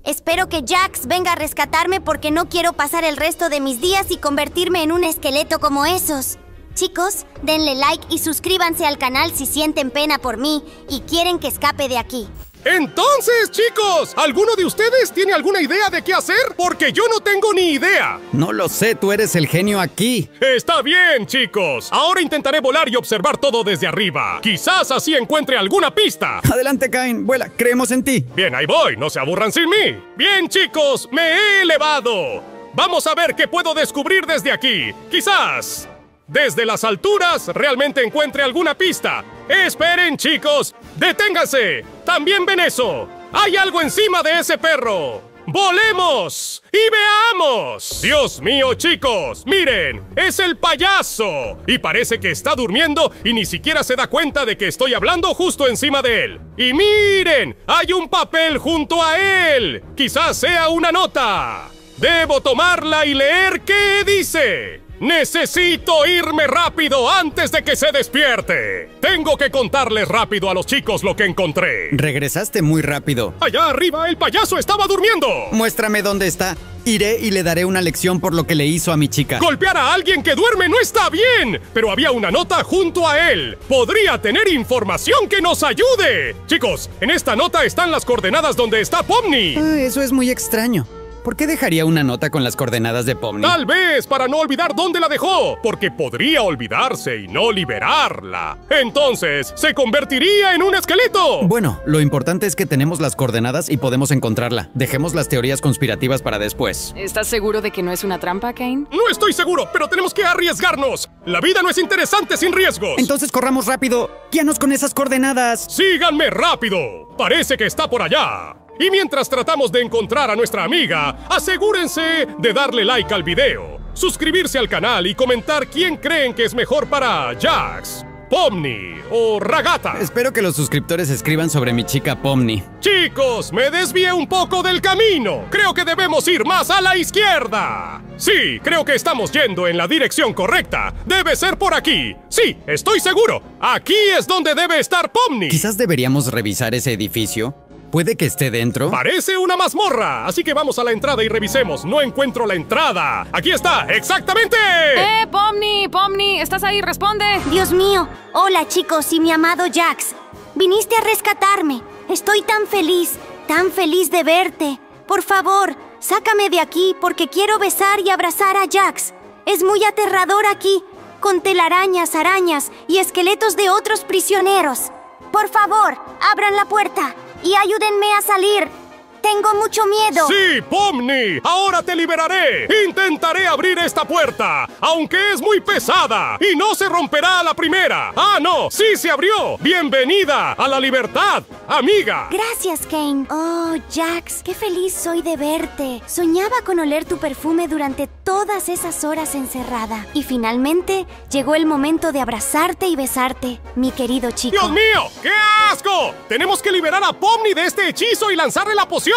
Espero que Jax venga a rescatarme porque no quiero pasar el resto de mis días y convertirme en un esqueleto como esos. Chicos, denle like y suscríbanse al canal si sienten pena por mí y quieren que escape de aquí. Entonces, chicos, ¿alguno de ustedes tiene alguna idea de qué hacer? Porque yo no tengo ni idea. No lo sé, tú eres el genio aquí. Está bien, chicos. Ahora intentaré volar y observar todo desde arriba. Quizás así encuentre alguna pista. Adelante, Cain, vuela, creemos en ti. Bien, ahí voy, no se aburran sin mí. Bien, chicos, me he elevado. Vamos a ver qué puedo descubrir desde aquí. Quizás desde las alturas realmente encuentre alguna pista. Esperen, chicos. Deténganse. También ven eso. Hay algo encima de ese perro. ¡Volemos! ¡Y veamos! Dios mío, chicos, miren, es el payaso. Y parece que está durmiendo y ni siquiera se da cuenta de que estoy hablando justo encima de él. Y miren, hay un papel junto a él. Quizás sea una nota. Debo tomarla y leer qué dice. Necesito irme rápido antes de que se despierte. Tengo que contarles rápido a los chicos lo que encontré. Regresaste muy rápido. Allá arriba el payaso estaba durmiendo. Muéstrame dónde está. Iré y le daré una lección por lo que le hizo a mi chica. Golpear a alguien que duerme no está bien, pero había una nota junto a él. Podría tener información que nos ayude. Chicos, en esta nota están las coordenadas donde está Pomni. Ah, eso es muy extraño. ¿Por qué dejaría una nota con las coordenadas de Pomni? Tal vez para no olvidar dónde la dejó, porque podría olvidarse y no liberarla. Entonces, se convertiría en un esqueleto. Bueno, lo importante es que tenemos las coordenadas y podemos encontrarla. Dejemos las teorías conspirativas para después. ¿Estás seguro de que no es una trampa, Kane? No estoy seguro, pero tenemos que arriesgarnos. La vida no es interesante sin riesgos. Entonces corramos rápido. Guíanos con esas coordenadas. Síganme rápido. Parece que está por allá. Y mientras tratamos de encontrar a nuestra amiga, asegúrense de darle like al video, suscribirse al canal y comentar quién creen que es mejor para Jax, Pomni o Ragata. Espero que los suscriptores escriban sobre mi chica Pomni. Chicos, me desvié un poco del camino. Creo que debemos ir más a la izquierda. Sí, creo que estamos yendo en la dirección correcta. Debe ser por aquí. Sí, estoy seguro. Aquí es donde debe estar Pomni. Quizás deberíamos revisar ese edificio. ¿Puede que esté dentro? Parece una mazmorra, así que vamos a la entrada y revisemos. No encuentro la entrada. Aquí está, exactamente. ¡Eh, Pomni! Pomni, ¿estás ahí? Responde. Dios mío. Hola chicos y mi amado Jax. Viniste a rescatarme. Estoy tan feliz, tan feliz de verte. Por favor, sácame de aquí porque quiero besar y abrazar a Jax. Es muy aterrador aquí, con telarañas, arañas y esqueletos de otros prisioneros. Por favor, abran la puerta y ayúdenme a salir. Tengo mucho miedo. Sí, Pomni, ahora te liberaré. Intentaré abrir esta puerta, aunque es muy pesada y no se romperá a la primera. Ah, no, sí se abrió. Bienvenida a la libertad, amiga. Gracias, Kane. Oh, Jax, qué feliz soy de verte. Soñaba con oler tu perfume durante todas esas horas encerrada. Y finalmente llegó el momento de abrazarte y besarte, mi querido chico. ¡Dios mío! ¡Qué asco! Tenemos que liberar a Pomni de este hechizo y lanzarle la poción.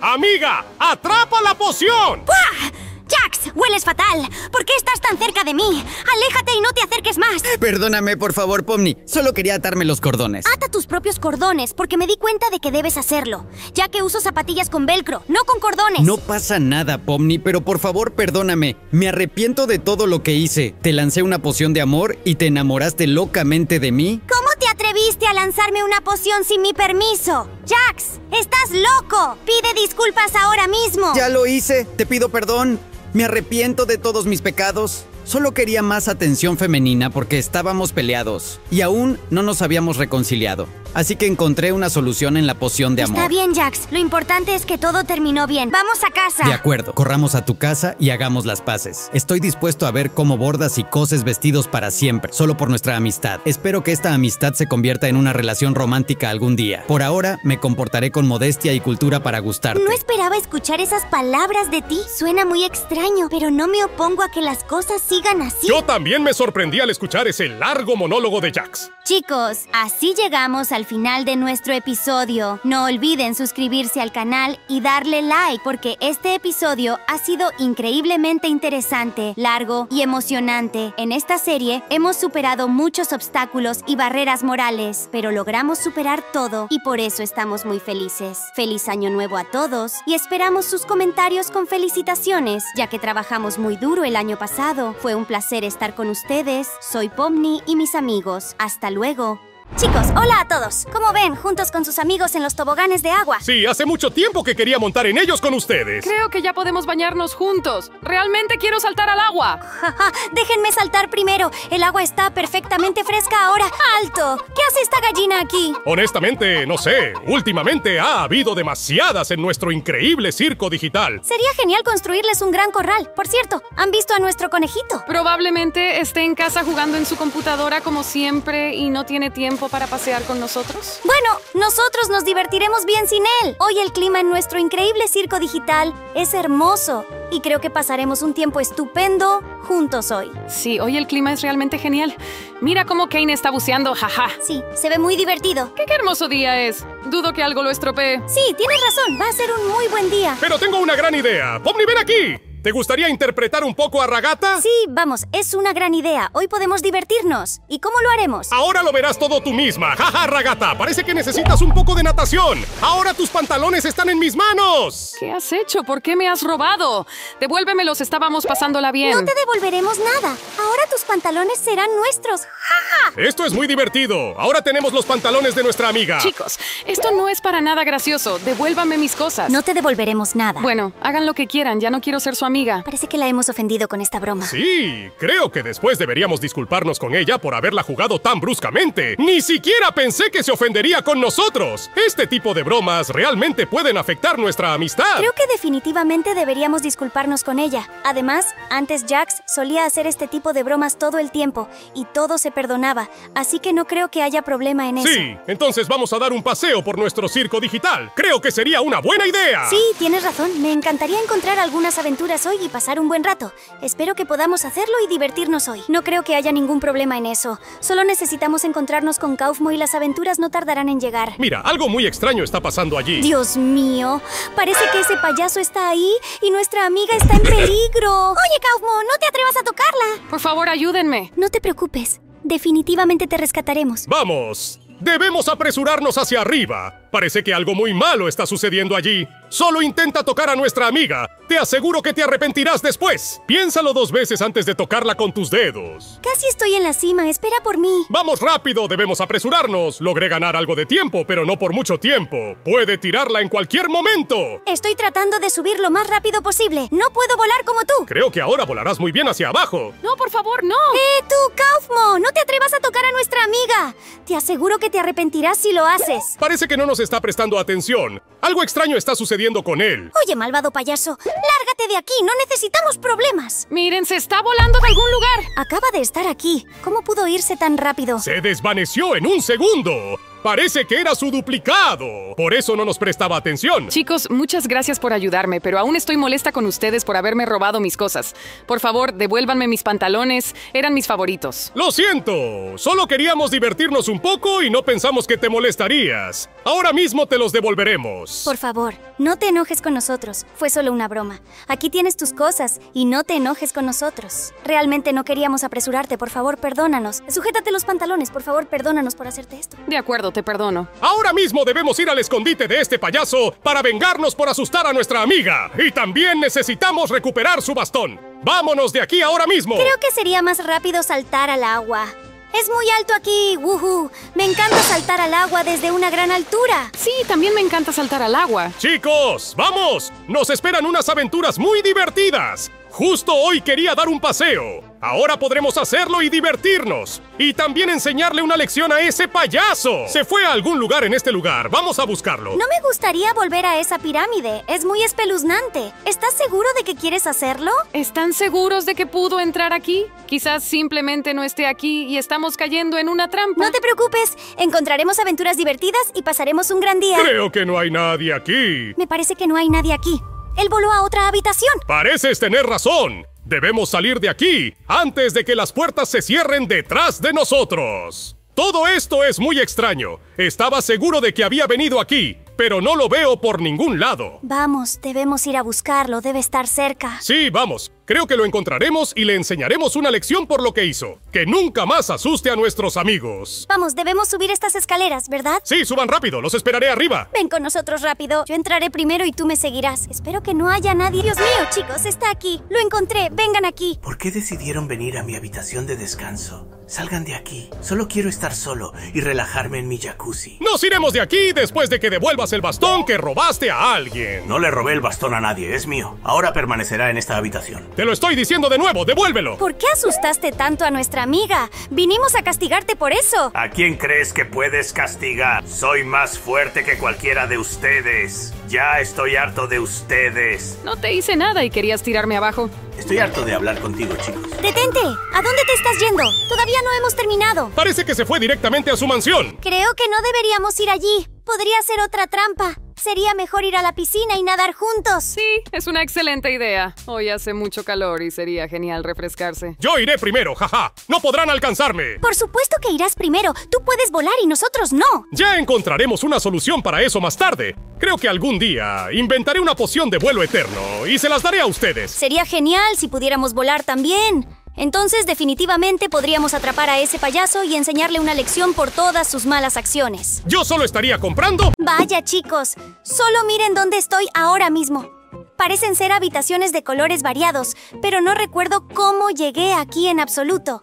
Amiga, atrapa la poción. ¡Pua! Jax, hueles fatal. ¿Por qué estás tan cerca de mí? Aléjate y no te acerques más. Perdóname, por favor, Pomni. Solo quería atarme los cordones. Ata tus propios cordones, porque me di cuenta de que debes hacerlo, ya que uso zapatillas con velcro, no con cordones. No pasa nada, Pomni, pero por favor, perdóname. Me arrepiento de todo lo que hice. Te lancé una poción de amor y te enamoraste locamente de mí. ¿Cómo atreviste a lanzarme una poción sin mi permiso? Jax, estás loco. Pide disculpas ahora mismo. Ya lo hice. Te pido perdón. Me arrepiento de todos mis pecados. Solo quería más atención femenina porque estábamos peleados y aún no nos habíamos reconciliado. Así que encontré una solución en la poción de amor. Está bien, Jax. Lo importante es que todo terminó bien. Vamos a casa. De acuerdo, corramos a tu casa y hagamos las paces. Estoy dispuesto a ver cómo bordas y coses vestidos para siempre, solo por nuestra amistad. Espero que esta amistad se convierta en una relación romántica algún día. Por ahora, me comportaré con modestia y cultura para gustarte. No esperaba escuchar esas palabras de ti. Suena muy extraño, pero no me opongo a que las cosas sigan así. Yo también me sorprendí al escuchar ese largo monólogo de Jax. Chicos, así llegamos al final de nuestro episodio. No olviden suscribirse al canal y darle like porque este episodio ha sido increíblemente interesante, largo y emocionante. En esta serie hemos superado muchos obstáculos y barreras morales, pero logramos superar todo y por eso estamos muy felices. Feliz año nuevo a todos y esperamos sus comentarios con felicitaciones, ya que trabajamos muy duro el año pasado. Fue un placer estar con ustedes. Soy Pomni y mis amigos. Hasta luego. Chicos, hola a todos. ¿Cómo ven? Juntos con sus amigos en los toboganes de agua. Sí, hace mucho tiempo que quería montar en ellos con ustedes. Creo que ya podemos bañarnos juntos. Realmente quiero saltar al agua. Jaja, déjenme saltar primero. El agua está perfectamente fresca ahora. ¡Alto! ¿Qué hace esta gallina aquí? Honestamente, no sé. Últimamente ha habido demasiadas en nuestro increíble circo digital. Sería genial construirles un gran corral. Por cierto, ¿han visto a nuestro conejito? Probablemente esté en casa jugando en su computadora como siempre y no tiene tiempo tiempo para pasear con nosotros? Bueno, nosotros nos divertiremos bien sin él. Hoy el clima en nuestro increíble circo digital es hermoso y creo que pasaremos un tiempo estupendo juntos hoy. Sí, hoy el clima es realmente genial. Mira cómo Kane está buceando, jaja. Sí, se ve muy divertido. ¿Qué, qué hermoso día es. Dudo que algo lo estropee. Sí, tienes razón, va a ser un muy buen día. Pero tengo una gran idea. Pomni, ven aquí. ¿Te gustaría interpretar un poco a Ragata? Sí, vamos, es una gran idea. Hoy podemos divertirnos. ¿Y cómo lo haremos? Ahora lo verás todo tú misma. Jaja, Ragata, parece que necesitas un poco de natación. Ahora tus pantalones están en mis manos. ¿Qué has hecho? ¿Por qué me has robado? Devuélvemelos, estábamos pasándola bien. No te devolveremos nada. Ahora tus pantalones serán nuestros. ¡Ja, ja! Esto es muy divertido. Ahora tenemos los pantalones de nuestra amiga. Chicos, esto no es para nada gracioso. Devuélvame mis cosas. No te devolveremos nada. Bueno, hagan lo que quieran, ya no quiero ser su amiga. Parece que la hemos ofendido con esta broma. Sí, creo que después deberíamos disculparnos con ella por haberla jugado tan bruscamente. Ni siquiera pensé que se ofendería con nosotros. Este tipo de bromas realmente pueden afectar nuestra amistad. Creo que definitivamente deberíamos disculparnos con ella. Además, antes Jax solía hacer este tipo de bromas todo el tiempo y todo se perdonaba, así que no creo que haya problema en eso. Sí, entonces vamos a dar un paseo por nuestro circo digital. Creo que sería una buena idea. Sí, tienes razón. Me encantaría encontrar algunas aventuras hoy y pasar un buen rato. Espero que podamos hacerlo y divertirnos hoy. No creo que haya ningún problema en eso. Solo necesitamos encontrarnos con Kaufmo y las aventuras no tardarán en llegar. Mira, algo muy extraño está pasando allí. Dios mío, parece que ese payaso está ahí y nuestra amiga está en peligro. Oye, Kaufmo, no te atrevas a tocarla. Por favor, ayúdenme. No te preocupes. Definitivamente te rescataremos. Vamos. Debemos apresurarnos hacia arriba. Parece que algo muy malo está sucediendo allí. Solo intenta tocar a nuestra amiga. Te aseguro que te arrepentirás después. Piénsalo dos veces antes de tocarla con tus dedos. Casi estoy en la cima. Espera por mí. Vamos rápido, debemos apresurarnos. Logré ganar algo de tiempo, pero no por mucho tiempo. Puede tirarla en cualquier momento. Estoy tratando de subir lo más rápido posible. No puedo volar como tú. Creo que ahora volarás muy bien hacia abajo. No, por favor, no. ¡Eh, tú, Kaufmo! No te atrevas a tocar a nuestra amiga. Te aseguro que te arrepentirás si lo haces. Parece que no nos está prestando atención. Algo extraño está sucediendo con él. Oye, malvado payaso, lárgate de aquí. No necesitamos problemas. Miren, se está volando de algún lugar. Acaba de estar aquí. ¿Cómo pudo irse tan rápido? Se desvaneció en un segundo. Parece que era su duplicado. Por eso no nos prestaba atención. Chicos, muchas gracias por ayudarme, pero aún estoy molesta con ustedes por haberme robado mis cosas. Por favor, devuélvanme mis pantalones. Eran mis favoritos. Lo siento. Solo queríamos divertirnos un poco y no pensamos que te molestarías. Ahora mismo te los devolveremos. Por favor, no te enojes con nosotros. Fue solo una broma. Aquí tienes tus cosas y no te enojes con nosotros. Realmente no queríamos apresurarte. Por favor, perdónanos. Sujétate los pantalones. Por favor, perdónanos por hacerte esto. De acuerdo, te perdono. Ahora mismo debemos ir al escondite de este payaso para vengarnos por asustar a nuestra amiga. Y también necesitamos recuperar su bastón. Vámonos de aquí ahora mismo. Creo que sería más rápido saltar al agua. Es muy alto aquí, wuhu. Me encanta saltar al agua desde una gran altura. Sí, también me encanta saltar al agua. Chicos, vamos. Nos esperan unas aventuras muy divertidas. Justo hoy quería dar un paseo. Ahora podremos hacerlo y divertirnos. Y también enseñarle una lección a ese payaso. Se fue a algún lugar en este lugar. Vamos a buscarlo. No me gustaría volver a esa pirámide. Es muy espeluznante. ¿Estás seguro de que quieres hacerlo? ¿Están seguros de que pudo entrar aquí? Quizás simplemente no esté aquí y estamos cayendo en una trampa. No te preocupes. Encontraremos aventuras divertidas y pasaremos un gran día. Creo que no hay nadie aquí. Me parece que no hay nadie aquí. Él voló a otra habitación. Pareces tener razón. Debemos salir de aquí antes de que las puertas se cierren detrás de nosotros. Todo esto es muy extraño. Estaba seguro de que había venido aquí, pero no lo veo por ningún lado. Vamos, debemos ir a buscarlo. Debe estar cerca. Sí, vamos. Creo que lo encontraremos y le enseñaremos una lección por lo que hizo. Que nunca más asuste a nuestros amigos. Vamos, debemos subir estas escaleras, ¿verdad? Sí, suban rápido. Los esperaré arriba. Ven con nosotros rápido. Yo entraré primero y tú me seguirás. Espero que no haya nadie. Dios mío, chicos, está aquí. Lo encontré. Vengan aquí. ¿Por qué decidieron venir a mi habitación de descanso? Salgan de aquí. Solo quiero estar solo y relajarme en mi jacuzzi. Nos iremos de aquí después de que devuelvas el bastón que robaste a alguien. No le robé el bastón a nadie, es mío. Ahora permanecerá en esta habitación. Te lo estoy diciendo de nuevo, devuélvelo. ¿Por qué asustaste tanto a nuestra amiga? Vinimos a castigarte por eso. ¿A quién crees que puedes castigar? Soy más fuerte que cualquiera de ustedes. Ya estoy harto de ustedes. No te hice nada y querías tirarme abajo. Estoy harto de hablar contigo, chicos. Detente. ¿A dónde te estás yendo? Todavía no hemos terminado. Parece que se fue directamente a su mansión. Creo que no deberíamos ir allí. Podría ser otra trampa. Sería mejor ir a la piscina y nadar juntos. Sí, es una excelente idea. Hoy hace mucho calor y sería genial refrescarse. Yo iré primero, jaja. No podrán alcanzarme. Por supuesto que irás primero. Tú puedes volar y nosotros no. Ya encontraremos una solución para eso más tarde. Creo que algún día inventaré una poción de vuelo eterno y se las daré a ustedes. Sería genial si pudiéramos volar también. Entonces definitivamente podríamos atrapar a ese payaso y enseñarle una lección por todas sus malas acciones. Yo solo estaría comprando. Vaya chicos, solo miren dónde estoy ahora mismo. Parecen ser habitaciones de colores variados, pero no recuerdo cómo llegué aquí en absoluto.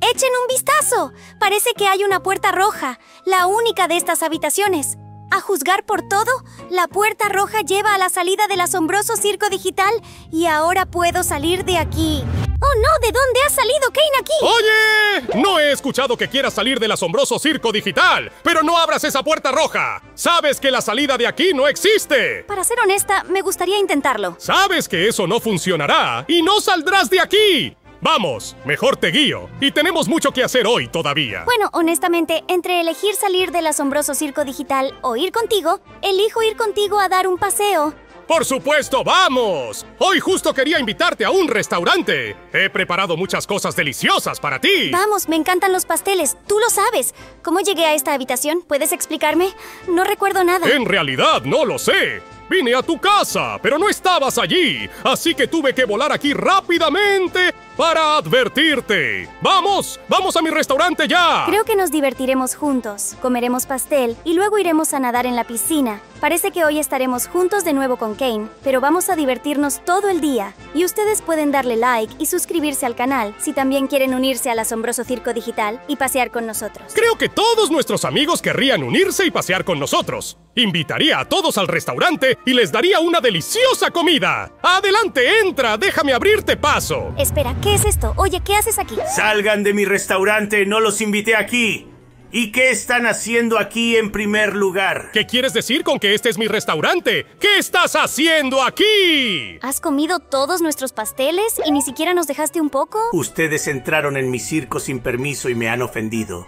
Echen un vistazo. Parece que hay una puerta roja, la única de estas habitaciones. A juzgar por todo, la puerta roja lleva a la salida del asombroso circo digital y ahora puedo salir de aquí. ¡Oh no! ¿De dónde ha salido Kane aquí? ¡Oye! No he escuchado que quieras salir del asombroso circo digital, pero no abras esa puerta roja. Sabes que la salida de aquí no existe. Para ser honesta, me gustaría intentarlo. Sabes que eso no funcionará y no saldrás de aquí. Vamos, mejor te guío. Y tenemos mucho que hacer hoy todavía. Bueno, honestamente, entre elegir salir del asombroso circo digital o ir contigo, elijo ir contigo a dar un paseo. Por supuesto, vamos. Hoy justo quería invitarte a un restaurante. He preparado muchas cosas deliciosas para ti. Vamos, me encantan los pasteles, tú lo sabes. ¿Cómo llegué a esta habitación? ¿Puedes explicarme? No recuerdo nada. En realidad, no lo sé. Vine a tu casa, pero no estabas allí, así que tuve que volar aquí rápidamente para advertirte. ¡Vamos! ¡Vamos a mi restaurante ya! Creo que nos divertiremos juntos, comeremos pastel y luego iremos a nadar en la piscina. Parece que hoy estaremos juntos de nuevo con Kane, pero vamos a divertirnos todo el día. Y ustedes pueden darle like y suscribirse al canal si también quieren unirse al asombroso circo digital y pasear con nosotros. Creo que todos nuestros amigos querrían unirse y pasear con nosotros. Invitaría a todos al restaurante y les daría una deliciosa comida. Adelante, entra, déjame abrirte paso. Espera, ¿qué es esto? Oye, ¿qué haces aquí? Salgan de mi restaurante, no los invité aquí. ¿Y qué están haciendo aquí en primer lugar? ¿Qué quieres decir con que este es mi restaurante? ¿Qué estás haciendo aquí? ¿Has comido todos nuestros pasteles y ni siquiera nos dejaste un poco? Ustedes entraron en mi circo sin permiso y me han ofendido.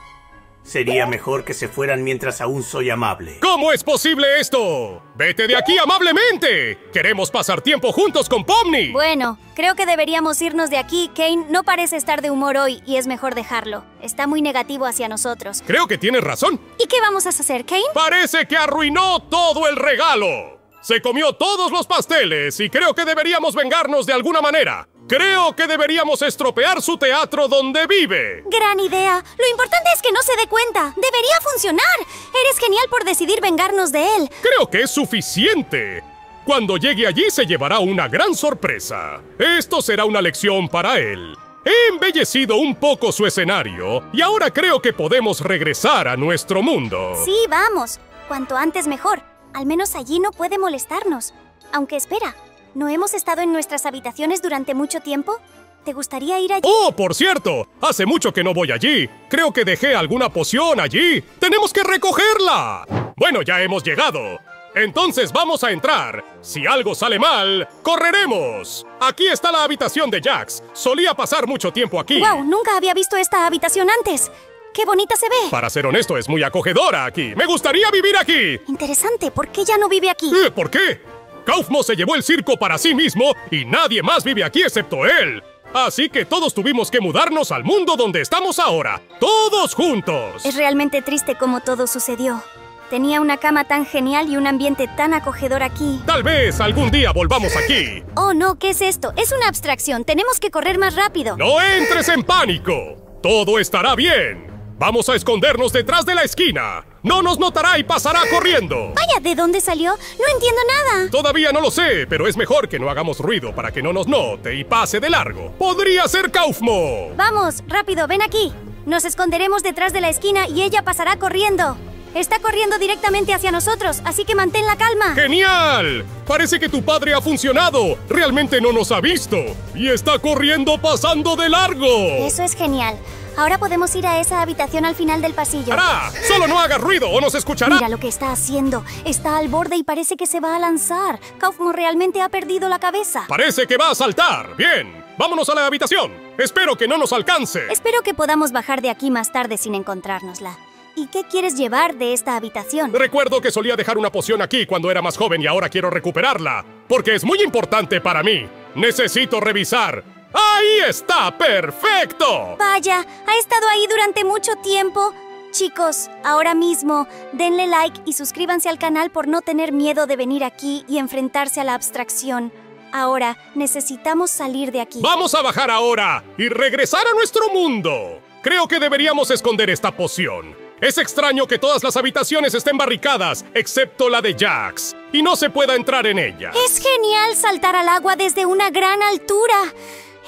Sería mejor que se fueran mientras aún soy amable. ¿Cómo es posible esto? ¡Vete de aquí amablemente! Queremos pasar tiempo juntos con Pomni. Bueno, creo que deberíamos irnos de aquí. Kane no parece estar de humor hoy y es mejor dejarlo. Está muy negativo hacia nosotros. Creo que tienes razón. ¿Y qué vamos a hacer, Kane? Parece que arruinó todo el regalo. Se comió todos los pasteles y creo que deberíamos vengarnos de alguna manera. Creo que deberíamos estropear su teatro donde vive. Gran idea. Lo importante es que no se dé cuenta. Debería funcionar. Eres genial por decidir vengarnos de él. Creo que es suficiente. Cuando llegue allí se llevará una gran sorpresa. Esto será una lección para él. He embellecido un poco su escenario y ahora creo que podemos regresar a nuestro mundo. Sí, vamos. Cuanto antes mejor. Al menos allí no puede molestarnos. Aunque espera, ¿no hemos estado en nuestras habitaciones durante mucho tiempo? ¿Te gustaría ir allí? Oh, por cierto, hace mucho que no voy allí. Creo que dejé alguna poción allí. Tenemos que recogerla. Bueno, ya hemos llegado. Entonces vamos a entrar. Si algo sale mal, correremos. Aquí está la habitación de Jax. Solía pasar mucho tiempo aquí. ¡Wow! Nunca había visto esta habitación antes. ¡Qué bonita se ve! Para ser honesto, es muy acogedora aquí. Me gustaría vivir aquí. Interesante, ¿por qué ya no vive aquí? Eh, ¿Por qué? Kaufmo se llevó el circo para sí mismo y nadie más vive aquí excepto él. Así que todos tuvimos que mudarnos al mundo donde estamos ahora. Todos juntos. Es realmente triste cómo todo sucedió. Tenía una cama tan genial y un ambiente tan acogedor aquí. Tal vez algún día volvamos aquí. Oh, no, ¿qué es esto? Es una abstracción. Tenemos que correr más rápido. No entres en pánico. Todo estará bien. Vamos a escondernos detrás de la esquina. No nos notará y pasará corriendo. Vaya, ¿de dónde salió? No entiendo nada. Todavía no lo sé, pero es mejor que no hagamos ruido para que no nos note y pase de largo. Podría ser Kaufmo. Vamos, rápido, ven aquí. Nos esconderemos detrás de la esquina y ella pasará corriendo. Está corriendo directamente hacia nosotros, así que mantén la calma. ¡Genial! Parece que tu padre ha funcionado. Realmente no nos ha visto. Y está corriendo pasando de largo. Eso es genial. Ahora podemos ir a esa habitación al final del pasillo. ¡Hará! ¡Solo no hagas ruido o nos escuchará! Mira lo que está haciendo. Está al borde y parece que se va a lanzar. Kaufman realmente ha perdido la cabeza. Parece que va a saltar. Bien. Vámonos a la habitación. Espero que no nos alcance. Espero que podamos bajar de aquí más tarde sin encontrárnosla. ¿Y qué quieres llevar de esta habitación? Recuerdo que solía dejar una poción aquí cuando era más joven y ahora quiero recuperarla. Porque es muy importante para mí. Necesito revisar. ¡Ahí está! ¡Perfecto! Vaya, ha estado ahí durante mucho tiempo. Chicos, ahora mismo denle like y suscríbanse al canal por no tener miedo de venir aquí y enfrentarse a la abstracción. Ahora necesitamos salir de aquí. Vamos a bajar ahora y regresar a nuestro mundo. Creo que deberíamos esconder esta poción. Es extraño que todas las habitaciones estén barricadas, excepto la de Jax, y no se pueda entrar en ella. Es genial saltar al agua desde una gran altura.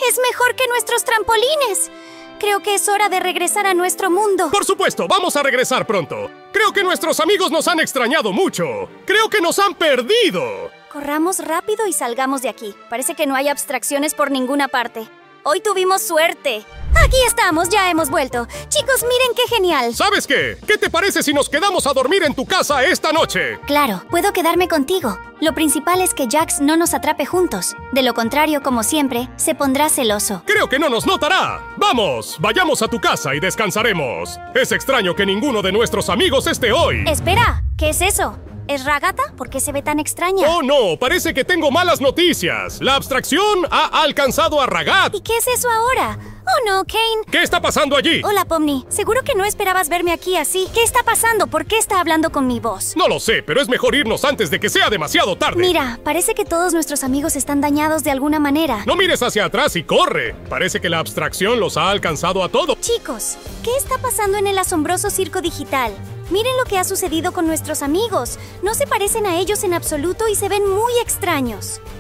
Es mejor que nuestros trampolines. Creo que es hora de regresar a nuestro mundo. Por supuesto, vamos a regresar pronto. Creo que nuestros amigos nos han extrañado mucho. Creo que nos han perdido. Corramos rápido y salgamos de aquí. Parece que no hay abstracciones por ninguna parte. Hoy tuvimos suerte. Aquí estamos, ya hemos vuelto. Chicos, miren qué genial. ¿Sabes qué? ¿Qué te parece si nos quedamos a dormir en tu casa esta noche? Claro, puedo quedarme contigo. Lo principal es que Jax no nos atrape juntos. De lo contrario, como siempre, se pondrá celoso. Creo que no nos notará. Vamos, vayamos a tu casa y descansaremos. Es extraño que ninguno de nuestros amigos esté hoy. Espera, ¿qué es eso? ¿Es Ragata? ¿Por qué se ve tan extraña? Oh, no, parece que tengo malas noticias. La abstracción ha alcanzado a Ragat. ¿Y qué es eso ahora? Oh, no, Kane. ¿Qué está pasando allí? Hola, Pomni. Seguro que no esperabas verme aquí así. ¿Qué está pasando? ¿Por qué está hablando con mi voz? No lo sé, pero es mejor irnos antes de que sea demasiado tarde. Mira, parece que todos nuestros amigos están dañados de alguna manera. No mires hacia atrás y corre. Parece que la abstracción los ha alcanzado a todos. Chicos, ¿qué está pasando en el asombroso circo digital? Miren lo que ha sucedido con nuestros amigos. No se parecen a ellos en absoluto y se ven muy extraños.